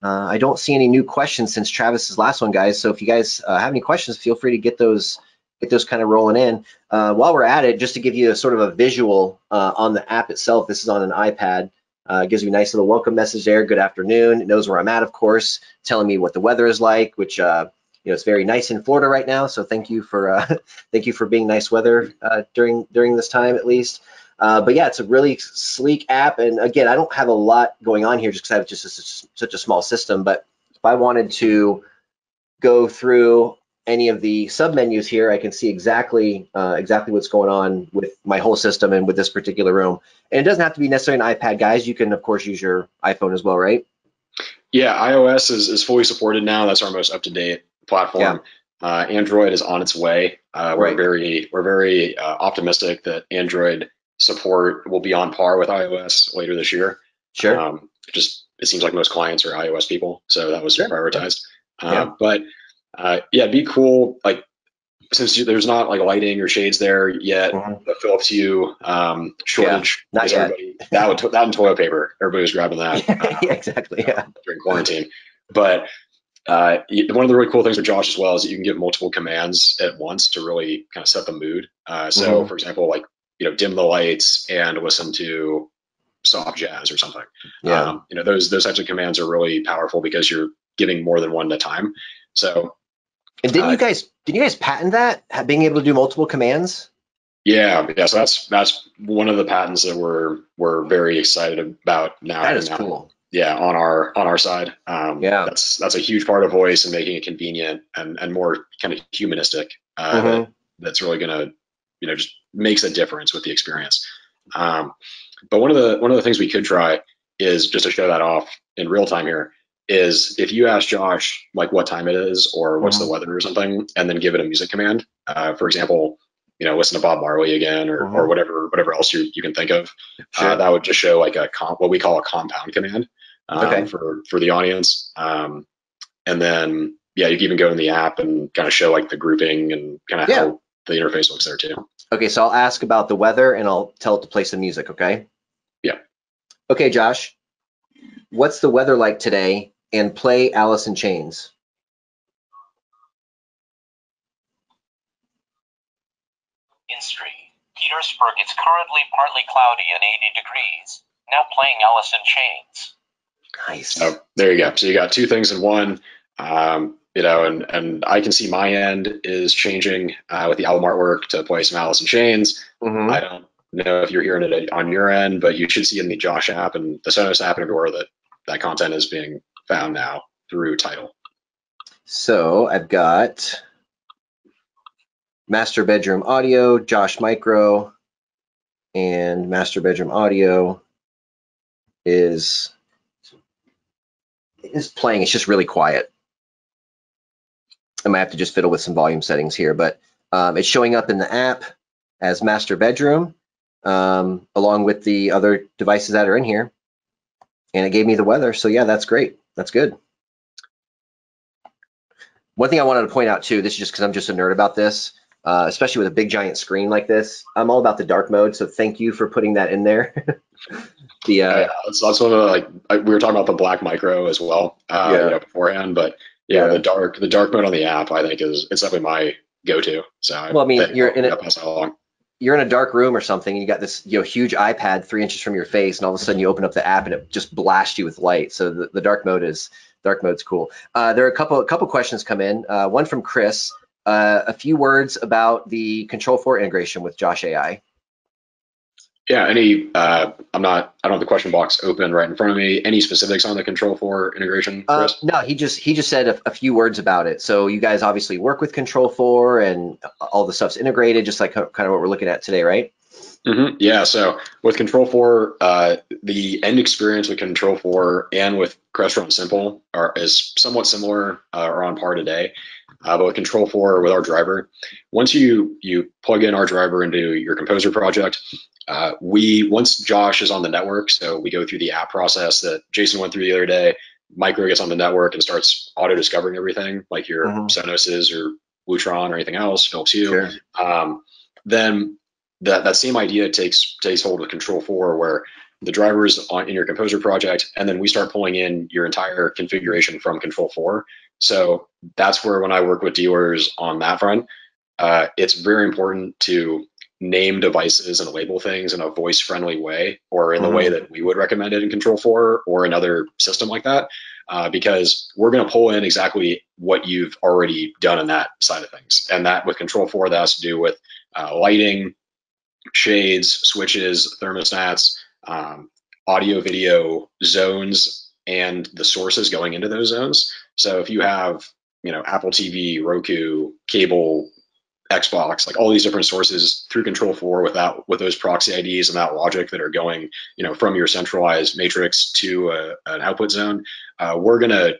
uh, I don't see any new questions since Travis's last one, guys. So if you guys uh, have any questions, feel free to get those get those kind of rolling in. Uh, while we're at it, just to give you a sort of a visual on the app itself. This is on an iPad. Uh, gives you a nice little welcome message there. Good afternoon. It knows where I'm at, of course, telling me what the weather is like, which uh, you know it's very nice in Florida right now. So thank you for uh, [laughs] thank you for being nice weather uh, during during this time at least. Uh, but yeah, it's a really sleek app. And again, I don't have a lot going on here just because I have just a, such a small system. But if I wanted to go through any of the submenus here, I can see exactly uh, exactly what's going on with my whole system and with this particular room. And it doesn't have to be necessarily an iPad, guys. You can of course use your iPhone as well, right? Yeah, iOS is, is fully supported now. That's our most up to date platform. Uh, Android is on its way. Uh, we're Right. very we're very uh, optimistic that Android support will be on par with iOS later this year. Sure. Um, just it seems like most clients are iOS people, so that was Sure. prioritized. Uh, Yeah. But uh, yeah, be cool. Like since you, there's not like lighting or shades there yet, Mhm. the Philips Hue um, shortage. not yet. That would that and toilet paper. Everybody was grabbing that. [laughs] uh, yeah, exactly. Yeah. during quarantine. But uh, one of the really cool things with Josh as well is that you can give multiple commands at once to really kind of set the mood. Uh, so, Mhm. for example, like you know, dim the lights and listen to soft jazz or something. Yeah. Um, you know, those those types of commands are really powerful because you're giving more than one at a time. So, And didn't Uh, you guys didn't you guys patent that being able to do multiple commands? yeah, yeah. So that's that's one of the patents that we're we're very excited about now. That is now. cool. yeah on our on our side um Yeah. that's that's a huge part of voice and making it convenient and and more kind of humanistic uh Mhm. that, that's really gonna you know just makes a difference with the experience um but one of the one of the things we could try is just to show that off in real time here is if you ask josh like what time it is or what's the weather or something and then give it a music command uh for example you know listen to bob marley again or, or Mhm. whatever whatever else you, you can think of Sure. uh, that would just show like a comp, what we call a compound command um, Okay. for for the audience. Um, and then yeah, you can even go in the app and kind of show like the grouping and kind of Yeah. how the interface looks there too. Okay, so I'll ask about the weather and I'll tell it to play some music, okay? Yeah. Okay, Josh. What's the weather like today? And play Alice in Chains. In St. Petersburg, it's currently partly cloudy and 80 degrees. Now playing Alice in Chains. Nice. So there you go. So you got two things in one. Um, you know, and and I can see my end is changing uh, with the album artwork to play some Alice in Chains. Mhm. I don't know if you're hearing it on your end, but you should see in the Josh app and the Sonos app and everywhere that that content is being found now through Tidal. So I've got master bedroom audio, Josh Micro, and master bedroom audio is is playing. It's just really quiet. I might have to just fiddle with some volume settings here, but um, it's showing up in the app as master bedroom, um, along with the other devices that are in here. And it gave me the weather. So yeah, that's great. That's good. One thing I wanted to point out too, this is just because I'm just a nerd about this, uh, especially with a big giant screen like this. I'm all about the dark mode, so thank you for putting that in there. [laughs] the uh, yeah, that's, that's one of the like I, we were talking about the black micro as well uh, Yeah. you know, beforehand, but yeah, Yeah. the dark the dark mode on the app I think is it's definitely my go-to. So Well, I mean, you're in it- pass along. You're in a dark room or something, and you got this you know huge iPad three inches from your face, and all of a sudden you open up the app and it just blasts you with light. So the, the dark mode is dark mode's cool. Uh, there are a couple a couple questions come in. Uh, one from Chris. Uh, a few words about the Control 4 integration with Josh AI. Yeah, any, uh, I'm not, I don't have the question box open right in front of me. Any specifics on the Control 4 integration, Uh, no, he just he just said a, a few words about it. So you guys obviously work with Control 4 and all the stuff's integrated, just like kind of what we're looking at today, right? Mhm. Yeah, so with Control 4, uh, the end experience with Control 4 and with Crestron Simple are is somewhat similar uh, or on par today. Uh, but with Control 4 with our driver, once you you plug in our driver into your Composer project, uh, we once Josh is on the network, so we go through the app process that Jason went through the other day. Micro gets on the network and starts auto discovering everything, like your Mhm. Sonoses or Lutron or anything else, Philips Hue. Sure. Um, then that that same idea takes takes hold with Control 4, where the drivers on in your Composer project, and then we start pulling in your entire configuration from Control 4. So that's where when I work with dealers on that front, uh, it's very important to name devices and label things in a voice friendly way or in the way that we would recommend it in Control 4 or another system like that. Uh, because we're going to pull in exactly what you've already done in that side of things. And that with Control 4, that has to do with uh, lighting, shades, switches, thermostats, um, audio, video zones, and the sources going into those zones. So if you have, you know, Apple TV, Roku, cable, Xbox, like all these different sources through Control 4 without with those proxy IDs and that logic that are going, you know, from your centralized matrix to a, an output zone, uh, we're gonna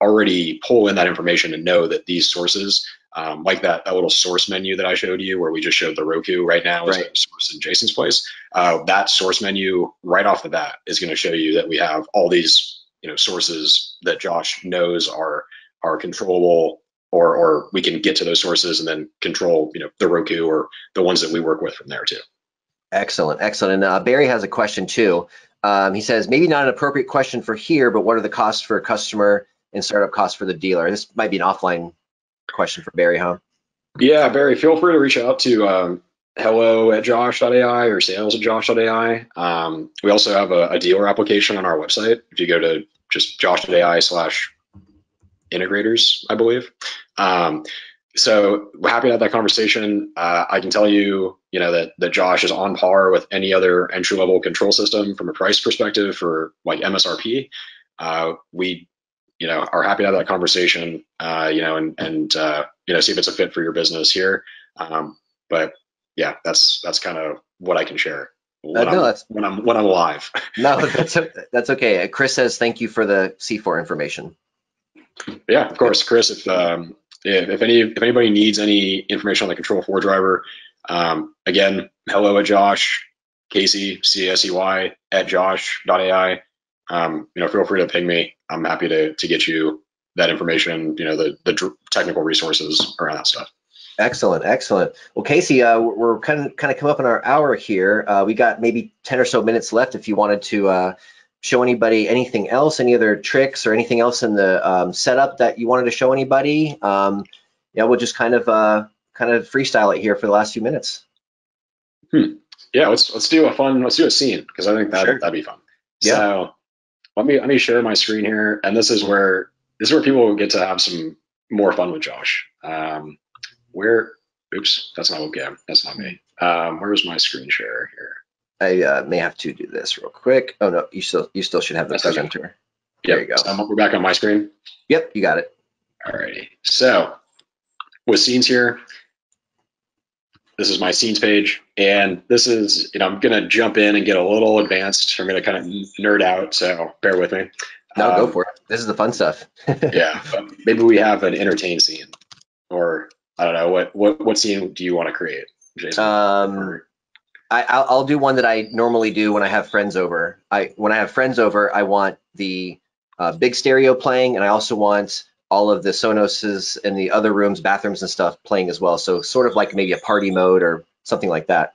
already pull in that information and know that these sources, um, like that, that little source menu that I showed you, where we just showed the Roku right now Right. a source in Jason's place, uh, that source menu right off the bat is going to show you that we have all these, you know, sources that Josh knows are are controllable, or or we can get to those sources and then control, you know, the Roku or the ones that we work with from there too. Excellent, excellent. And uh, Barry has a question too. Um, he says, maybe not an appropriate question for here, but what are the costs for a customer and startup costs for the dealer? This might be an offline question for Barry, huh? Yeah, Barry, feel free to reach out to um, hello at josh.ai or sales at josh.ai. Um, we also have a, a dealer application on our website. If you go to just josh.ai slash integrators, I believe. Um, so we're happy to have that conversation. Uh, I can tell you, you know, that, that Josh is on par with any other entry level control system from a price perspective for like MSRP. Uh, we, you know, are happy to have that conversation, uh, you know, and, and, uh, you know, see if it's a fit for your business here. Um, but yeah, that's, that's kind of what I can share when, Uh, no, I'm, that's- when I'm, when I'm live. [laughs] No, that's that's okay. Chris says thank you for the C4 information. Yeah, of course, Chris. If um, if, if any if anybody needs any information on the Control Four driver, um, again, hello at Josh, Casey C S E Y at Josh.ai. Um, you know, feel free to ping me. I'm happy to to get you that information. You know, the the technical resources around that stuff. Excellent, excellent. Well, Casey, uh, we're kind of kind of come up on our hour here. Uh, we got maybe 10 or so minutes left. If you wanted to uh, show anybody anything else, any other tricks or anything else in the um, setup that you wanted to show anybody, um, yeah, we'll just kind of uh, kind of freestyle it here for the last few minutes. Yeah, let's let's do a fun let's do a scene because I think that Sure. that'd be fun. Yeah. So let me let me share my screen here, and this is where this is where people get to have some more fun with Josh. Um, where oops, that's not okay. That's not me. Um, where's my screen share here? I uh, may have to do this real quick. Oh no, you still you still should have the That's okay. presenter. There Yep, you go. so I'm- we're back on my screen. Yep, you got it. Alrighty. So with scenes here, this is my scenes page, and this is you know I'm gonna jump in and get a little advanced. I'm gonna kind of nerd out, so bear with me. No, Um, go for it. This is the fun stuff. [laughs] yeah, maybe we have an entertain scene, or I don't know what what what scene do you want to create, Jason? Um, Or- I, I'll, I'll do one that I normally do when I have friends over. I when I have friends over, I want the uh, big stereo playing, and I also want all of the Sonoses in the other rooms, bathrooms, and stuff playing as well. So sort of like maybe a party mode or something like that.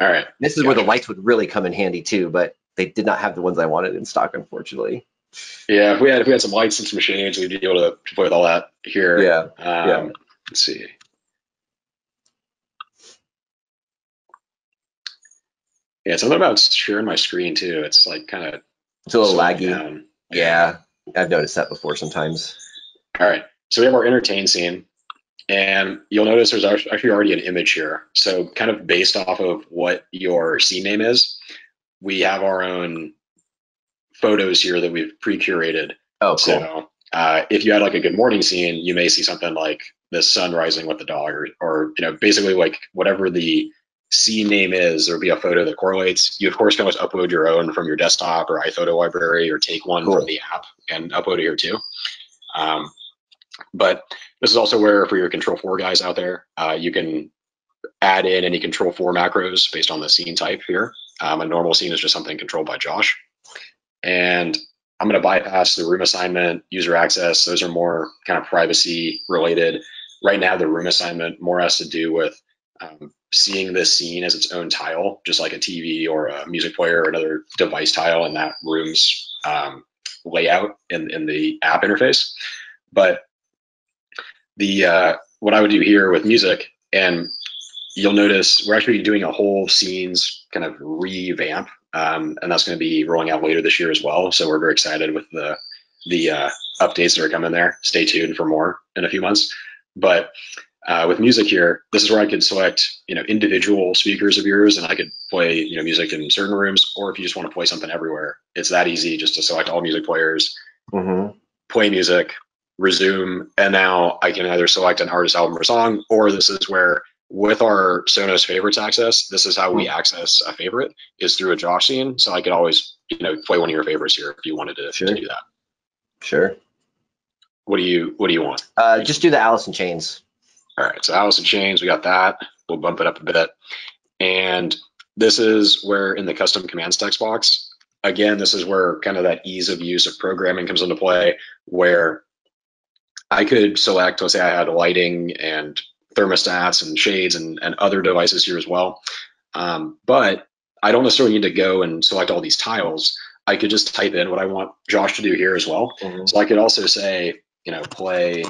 all right, This is where the lights would really come in handy too, but they did not have the ones I wanted in stock, unfortunately. yeah. If we had if we had some lights and some shades, we'd be able to play with all that here. Yeah, Um, yeah. Let's see. Yeah, something about sharing my screen too. It's like kind of it's a little laggy. Down. Yeah, I've noticed that before sometimes. All right. So we have our entertain scene, and you'll notice there's actually already an image here. So kind of based off of what your scene name is, we have our own photos here that we've pre-curated. Oh, cool. So uh, if you had like a good morning scene, you may see something like the sun rising with the dog, or, or you know, basically like whatever the scene name is, there'll be a photo that correlates. You of course can always upload your own from your desktop or iPhoto library, or take one Cool. from the app and upload it here too. Um, but this is also where for your Control 4 guys out there, uh, you can add in any Control 4 macros based on the scene type here. Um, a normal scene is just something controlled by Josh. And I'm going to bypass the room assignment, user access. Those are more kind of privacy related. Right now, the room assignment more has to do with um, seeing this scene as its own tile, just like a TV or a music player or another device tile in that room's um, layout in, in the app interface. But the uh, what I would do here with music, and you'll notice we're actually doing a whole scenes kind of revamp, um, and that's going to be rolling out later this year as well. So we're very excited with the the uh, updates that are coming there. Stay tuned for more in a few months. But uh, with music here, this is where I could select, you know, individual speakers of yours, and I could play, you know, music in certain rooms. Or if you just want to play something everywhere, it's that easy just to select all music players, hmm play music, resume, and now I can either select an artist, album, or song, or this is where with our Sonos favorites access, this is how we access a favorite is through a Josh scene. So I could always, you know, play one of your favorites here if you wanted to, Sure. to do that. Sure. What do you What do you want? Uh, just do the Alice in Chains. All right, so Alice in Chains, we got that. We'll bump it up a bit. And this is where in the custom commands text box, again, this is where kind of that ease of use of programming comes into play, where I could select, let's say I had lighting and thermostats and shades and, and other devices here as well. Um, but I don't necessarily need to go and select all these tiles. I could just type in what I want Josh to do here as well. Mhm. So I could also say, you know, play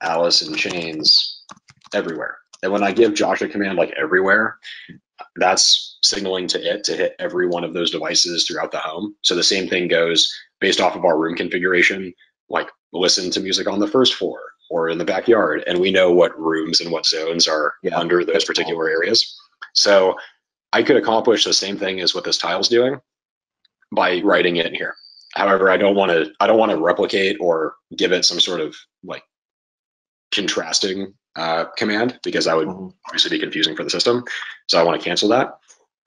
Alice in Chains everywhere. And when I give Josh a command like everywhere, that's signaling to it to hit every one of those devices throughout the home. So the same thing goes based off of our room configuration, like listen to music on the first floor or in the backyard. And we know what rooms and what zones are Yeah, under those that's cool. particular areas. So I could accomplish the same thing as what this tile's doing by writing it in here. However, I don't want to I don't want to replicate or give it some sort of like contrasting uh, command because that would Mhm. obviously be confusing for the system. So I want to cancel that.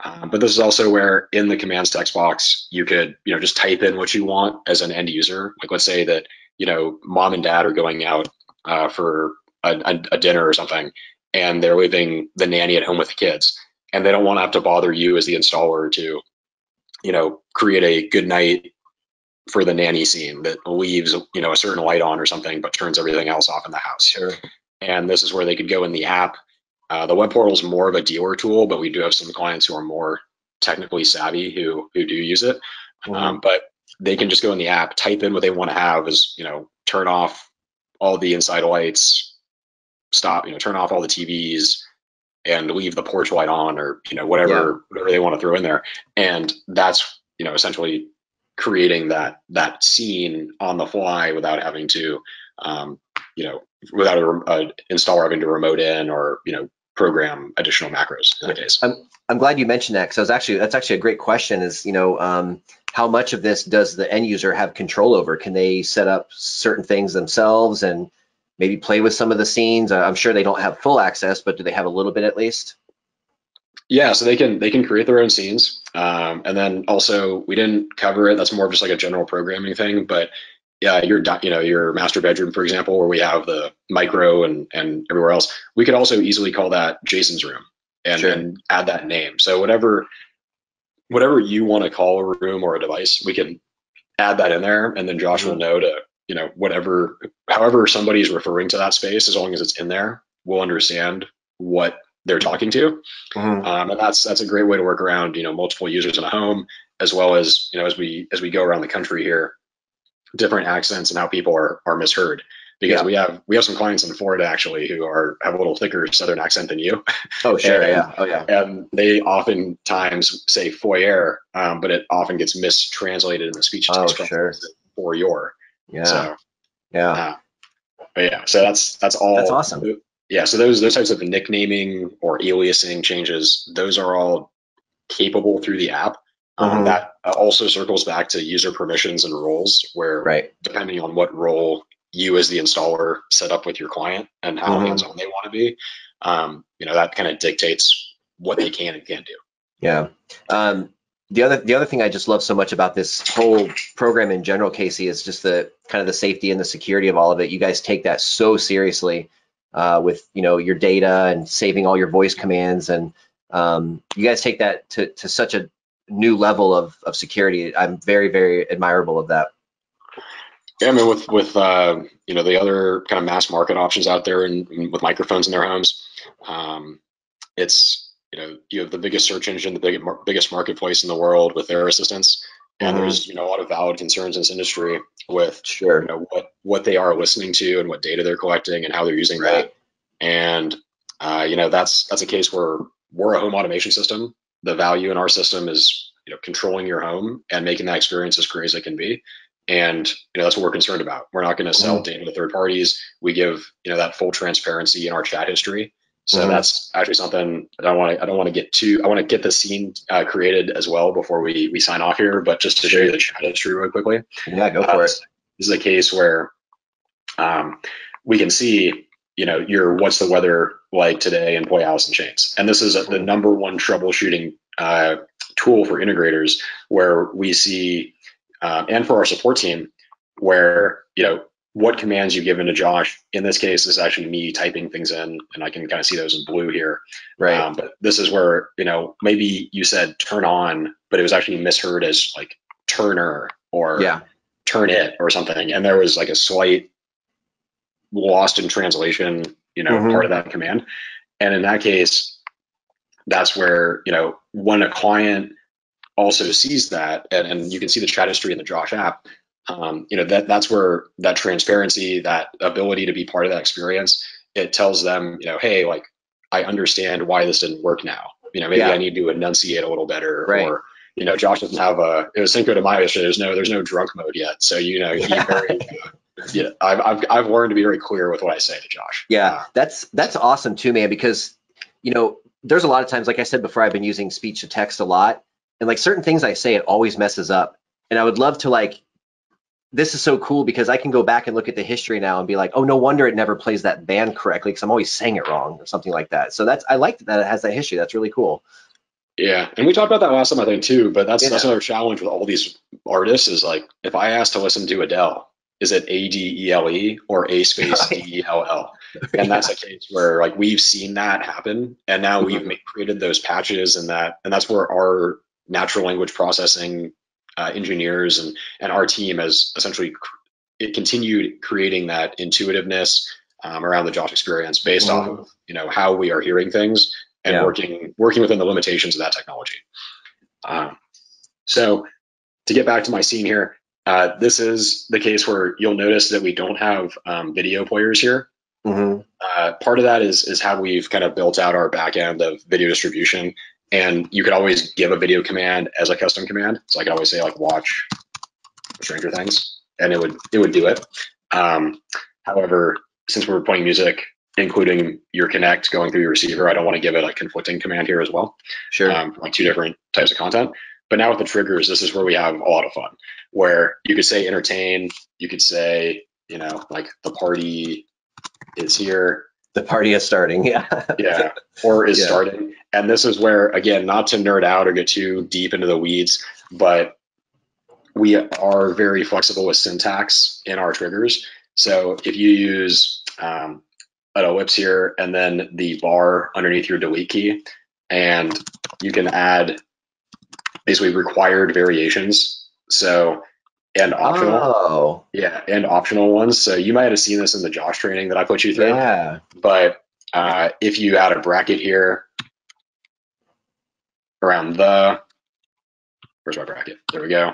Um, but this is also where in the commands text box you could you know just type in what you want as an end user. Like let's say that you know mom and dad are going out uh, for a, a, dinner or something, and they're leaving the nanny at home with the kids, and they don't want to have to bother you as the installer to you know create a good night for the nanny scene that leaves you know a certain light on or something but turns everything else off in the house Sure. and this is where they could go in the app uh, the web portal is more of a dealer tool but we do have some clients who are more technically savvy who who do use it Mhm. um, but they can just go in the app type in what they want to have is you know turn off all the inside lights stop you know turn off all the tvs and leave the porch light on or you know whatever whatever they want to throw in there. And that's you know essentially creating that that scene on the fly without having to um, you know without a, a installer having to remote in or you know program additional macros in that case I'm glad you mentioned that because I was actually that's actually a great question. Is you know um, how much of this does the end user have control over? Can they set up certain things themselves and maybe play with some of the scenes? I'm sure they don't have full access, but do they have a little bit at least? Yeah, so they can they can create their own scenes, um, and then also we didn't cover it. That's more of just like a general programming thing. But yeah, your you know your master bedroom, for example, where we have the micro and and everywhere else, we could also easily call that Jason's room and Sure. then add that name. So whatever whatever you want to call a room or a device, we can add that in there, and then Josh will know to you know whatever however somebody's referring to that space, as long as it's in there, we'll understand what they're talking to. Mhm. Um, and that's that's a great way to work around you know multiple users in a home, as well as you know as we as we go around the country here, different accents and how people are are misheard. Because Yeah. we have we have some clients in Florida actually who are have a little thicker Southern accent than you, [laughs] Oh sure, And- yeah, oh yeah, and they oftentimes say foyer, um, but it often gets mistranslated in the speech. Oh, sure. for your. Yeah. So, yeah. uh, but yeah, so that's that's all. That's awesome. Yeah, so those those types of nicknaming or aliasing changes, those are all capable through the app. Um, Mhm. that also circles back to user permissions and roles, where Right. depending on what role you as the installer set up with your client and how Mhm. hands-on they want to be, um, you know, that kind of dictates what they can and can't do. Yeah. Um, the other the other thing I just love so much about this whole program in general, Casey, is just the kind of the safety and the security of all of it. You guys take that so seriously uh, with you know your data and saving all your voice commands, and um, you guys take that to to such a new level of of security. I'm very very admirable of that. Yeah, I mean, with with uh, you know the other kind of mass market options out there, and, and with microphones in their homes, um, it's you know you have the biggest search engine, the biggest biggest marketplace in the world with their assistance, and Mhm. there's you know a lot of valid concerns in this industry with Sure. you know what what they are listening to and what data they're collecting and how they're using that, and uh, you know that's that's a case where we're a home automation system. The value in our system is you know controlling your home and making that experience as great as it can be and you know that's what we're concerned about we're not going to sell Mhm. data to third parties we give you know that full transparency in our chat history so Mhm. that's actually something i don't want to i don't want to get too i want to get the scene uh, created as well before we we sign off here but just to show you the chat history really quickly Yeah, go uh, for it. this, this is a case where um, we can see, you know, your what's the weather like today in Alice in Chains, and this is a, the number one troubleshooting uh, tool for integrators, where we see, um, and for our support team, where you know what commands you've given to Josh. In this case, this is actually me typing things in, and I can kind of see those in blue here. Right. Um, but this is where you know maybe you said turn on, but it was actually misheard as like Turner or yeah. turn it or something and there was like a slight lost in translation you know Mhm. part of that command and in that case that's where you know when a client also sees that and, and you can see the chat history in the josh app um, you know that that's where that transparency that ability to be part of that experience it tells them you know hey like i understand why this didn't work now you know maybe Yeah. i need to enunciate a little better Right. or you know josh doesn't have a it was cinco de mayo yesterday there's no there's no drunk mode yet so you know you [laughs] very yeah I've, I've i've learned to be very clear with what i say to josh Yeah, uh, that's that's awesome too, man. Because you know, there's a lot of times, like I said before, I've been using speech to text a lot, and like certain things I say, it always messes up. And I would love to like, this is so cool because I can go back and look at the history now and be like, oh, no wonder it never plays that band correctly because I'm always saying it wrong or something like that. So that's I like that it has that history. That's really cool. Yeah, and we talked about that last time I think too. But that's that's another challenge with all these artists is like if I ask to listen to Adele, is it A D E L E or A space D E L L? [laughs] And that's a case where like we've seen that happen, and now we've made, created those patches and that, and that's where our natural language processing uh, engineers and and our team has essentially cr- it continued creating that intuitiveness um, around the Josh experience based off of you know how we are hearing things and Yeah. working working within the limitations of that technology. Um, so to get back to my scene here, uh, this is the case where you'll notice that we don't have um, video players here. hmm Uh, part of that is is how we've kind of built out our back end of video distribution. And you could always give a video command as a custom command. So I could always say like watch Stranger Things, and it would it would do it. Um, however, since we're playing music, including your connect going through your receiver, I don't want to give it a conflicting command here as well Sure. um, like two different types of content. But now with the triggers, this is where we have a lot of fun. Where you could say entertain, you could say, you know, like the party is here, the party is starting. [laughs] Yeah. yeah, or is Yeah. starting. And this is where, again, not to nerd out or get too deep into the weeds, but we are very flexible with syntax in our triggers. So if you use um, an ellipse here and then the bar underneath your delete key, and you can add basically required variations. So and optional, Oh. yeah, and optional ones. So you might have seen this in the Josh training that I put you through Yeah. but uh, if you add a bracket here around the, where's my bracket? There we go.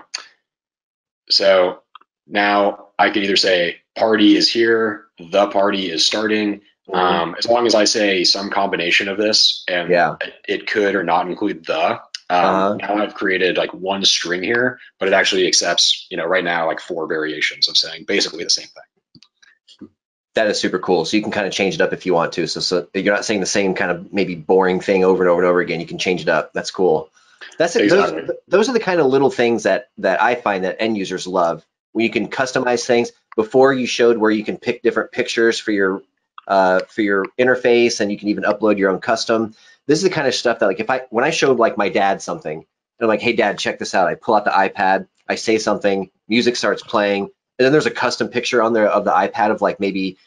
So now I could either say party is here, the party is starting. Um, as long as I say some combination of this, and Yeah. it could or not include the, Um, Uh-huh. Now I've created like one string here, but it actually accepts, you know, right now like four variations of saying basically the same thing. That is super cool. So you can kind of change it up if you want to. So, so you're not saying the same kind of maybe boring thing over and over and over again. You can change it up. That's cool. That's it. Exactly. Those, those are the kind of little things that that I find that end users love. When you can customize things. Before you showed where you can pick different pictures for your uh, for your interface, and you can even upload your own custom. This is the kind of stuff that like if I when I showed like my dad something, and I'm like, hey dad, check this out. I pull out the iPad, I say something, music starts playing, and then there's a custom picture on there of the iPad of like maybe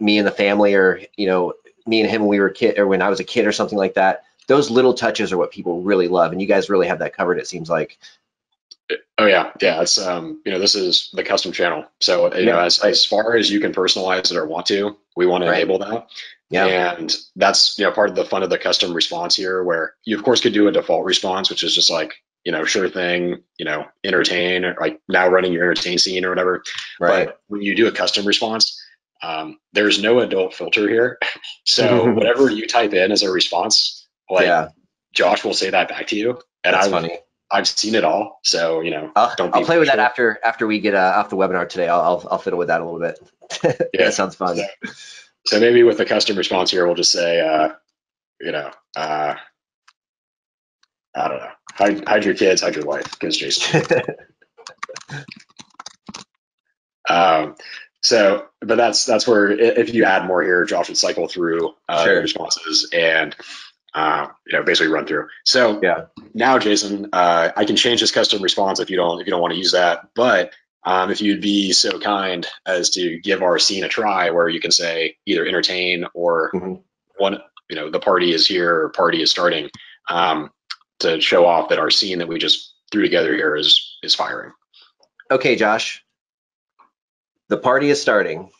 me and the family or you know me and him when we were a kid or when I was a kid or something like that. Those little touches are what people really love, and you guys really have that covered. It seems like. Oh yeah, yeah. It's um, you know, this is the custom channel. So you know, as as far as you can personalize it or want to, we want to Right. enable that. Yeah. And that's you know part of the fun of the custom response here, where you of course could do a default response, which is just like you know sure thing, you know entertain or like now running your entertain scene or whatever. Right. But when you do a custom response, um, there's no adult filter here. [laughs] so [laughs] whatever you type in as a response, like yeah, Josh will say that back to you. And that's I've funny. I've seen it all. So you know, I'll, don't be I'll play with that after after we get uh, off the webinar today. I'll, I'll I'll fiddle with that a little bit. [laughs] Yeah. that sounds fun. So, so maybe with the custom response here, we'll just say, uh, you know, uh, I don't know, hide, hide your kids, hide your wife, because Jason. [laughs] um, so, but that's that's where if you add more here, Josh would cycle through uh, Sure. responses and uh, you know basically run through. So Yeah. now, Jason, uh, I can change this custom response if you don't if you don't want to use that, but um, if you'd be so kind as to give our scene a try, where you can say either entertain or Mhm. one, you know, the party is here or party is starting, um, to show off that our scene that we just threw together here is is firing. okay, Josh. The party is starting.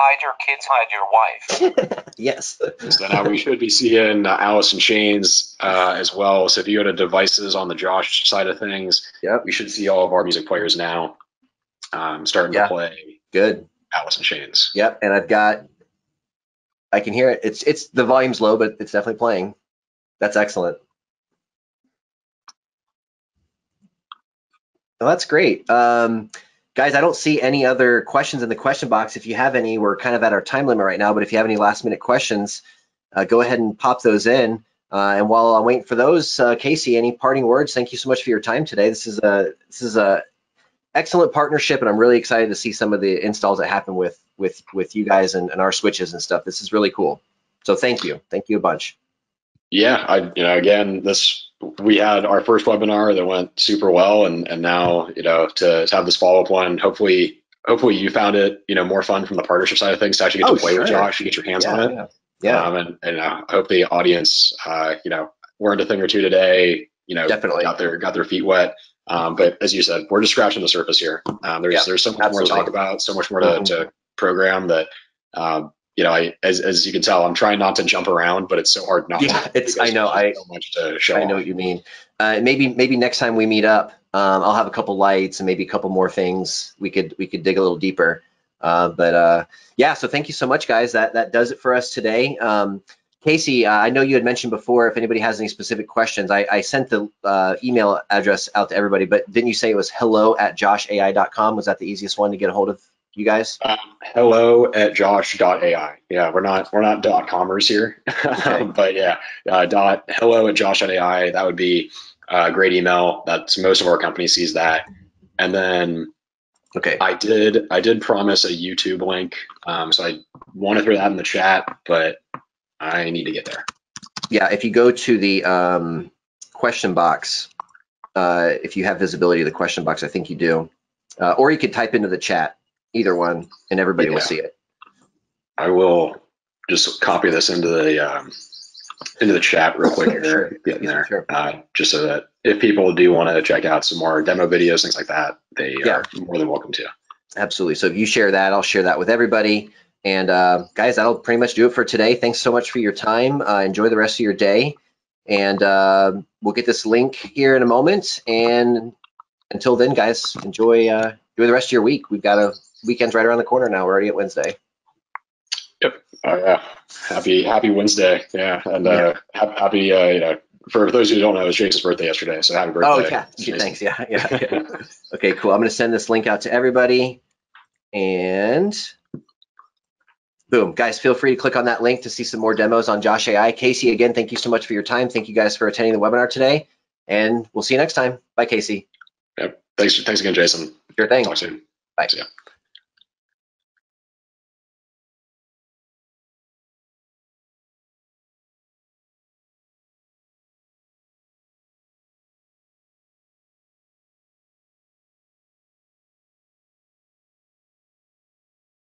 Hide your kids, hide your wife. [laughs] yes. So now we should be seeing uh, Alice in Chains uh, as well. So if you go to devices on the Josh side of things, Yep. we should see all of our music players now um, starting Yeah. to play Good. Alice in Chains. Yep. And I've got. I can hear it. It's it's the volume's low, but it's definitely playing. That's excellent. Well, that's great. Um, guys, I don't see any other questions in the question box. If you have any, we're kind of at our time limit right now, but if you have any last minute questions, uh, go ahead and pop those in. Uh, and while I'm waiting for those, uh, Casey, any parting words? Thank you so much for your time today. This is a this is a excellent partnership, and I'm really excited to see some of the installs that happen with with with you guys and, and our switches and stuff. This is really cool. So thank you, thank you a bunch. Yeah, I you know again this we had our first webinar that went super well, and and now you know to, to have this follow up one, hopefully hopefully you found it you know more fun from the partnership side of things to actually get Oh, to play with. Josh, you get your hands yeah, on it. yeah, yeah, Um, and and uh, I hope the audience, uh, you know, learned a thing or two today. You know, Definitely. got their got their feet wet. Um, but as you said, we're just scratching the surface here. Um, there's Yeah, there's so much more to talk about, so much more to, Mhm. to program that. Um, you know, I as as you can tell, I'm trying not to jump around, but it's so hard not. Yeah, to, it's- I know, I- so much to show. I know off. what you mean. Uh, maybe maybe next time we meet up, um, I'll have a couple lights and maybe a couple more things. We could we could dig a little deeper. Uh, but uh, yeah, so thank you so much, guys. That that does it for us today. Um, Casey, uh, I know you had mentioned before if anybody has any specific questions, I, I sent the uh, email address out to everybody, but didn't you say it was hello at joshai.com? Was that the easiest one to get a hold of you guys? Um, hello at josh.ai. Yeah, we're not we're not dot commerce here, [laughs] Okay. but yeah, uh, dot hello at josh.ai. That would be a great email. That's most of our company sees that. And then Okay. I did I did promise a YouTube link, um, so I want to throw that in the chat, but I need to get there. yeah, if you go to the um, question box, uh, if you have visibility of the question box, I think you do, uh, or you could type into the chat, either one, and everybody will see it. I will just copy this into the um, into the chat real quick [laughs] Sure, here, get there, sure. uh, just so that if people do want to check out some more demo videos, things like that, they Yeah. are more than welcome to. Absolutely. So if you share that, I'll share that with everybody. And uh, guys, that'll pretty much do it for today. Thanks so much for your time. Uh, enjoy the rest of your day. And uh, we'll get this link here in a moment. And until then, guys, enjoy uh, enjoy the rest of your week. We've got a weekend's right around the corner now. We're already at Wednesday. Yep. Oh yeah, happy Happy Wednesday. Yeah, and uh, ha- happy uh, you know for those who don't know, it was Jason's birthday yesterday, so happy birthday. Oh yeah, Jason. thanks. Yeah, yeah. [laughs] yeah. okay, cool. I'm gonna send this link out to everybody, and boom, guys, feel free to click on that link to see some more demos on Josh AI. Casey, again, thank you so much for your time. Thank you guys for attending the webinar today, and we'll see you next time. Bye, Casey. Yep. Thanks, thanks again, Jason. Sure thing. Talk soon. Bye. See ya.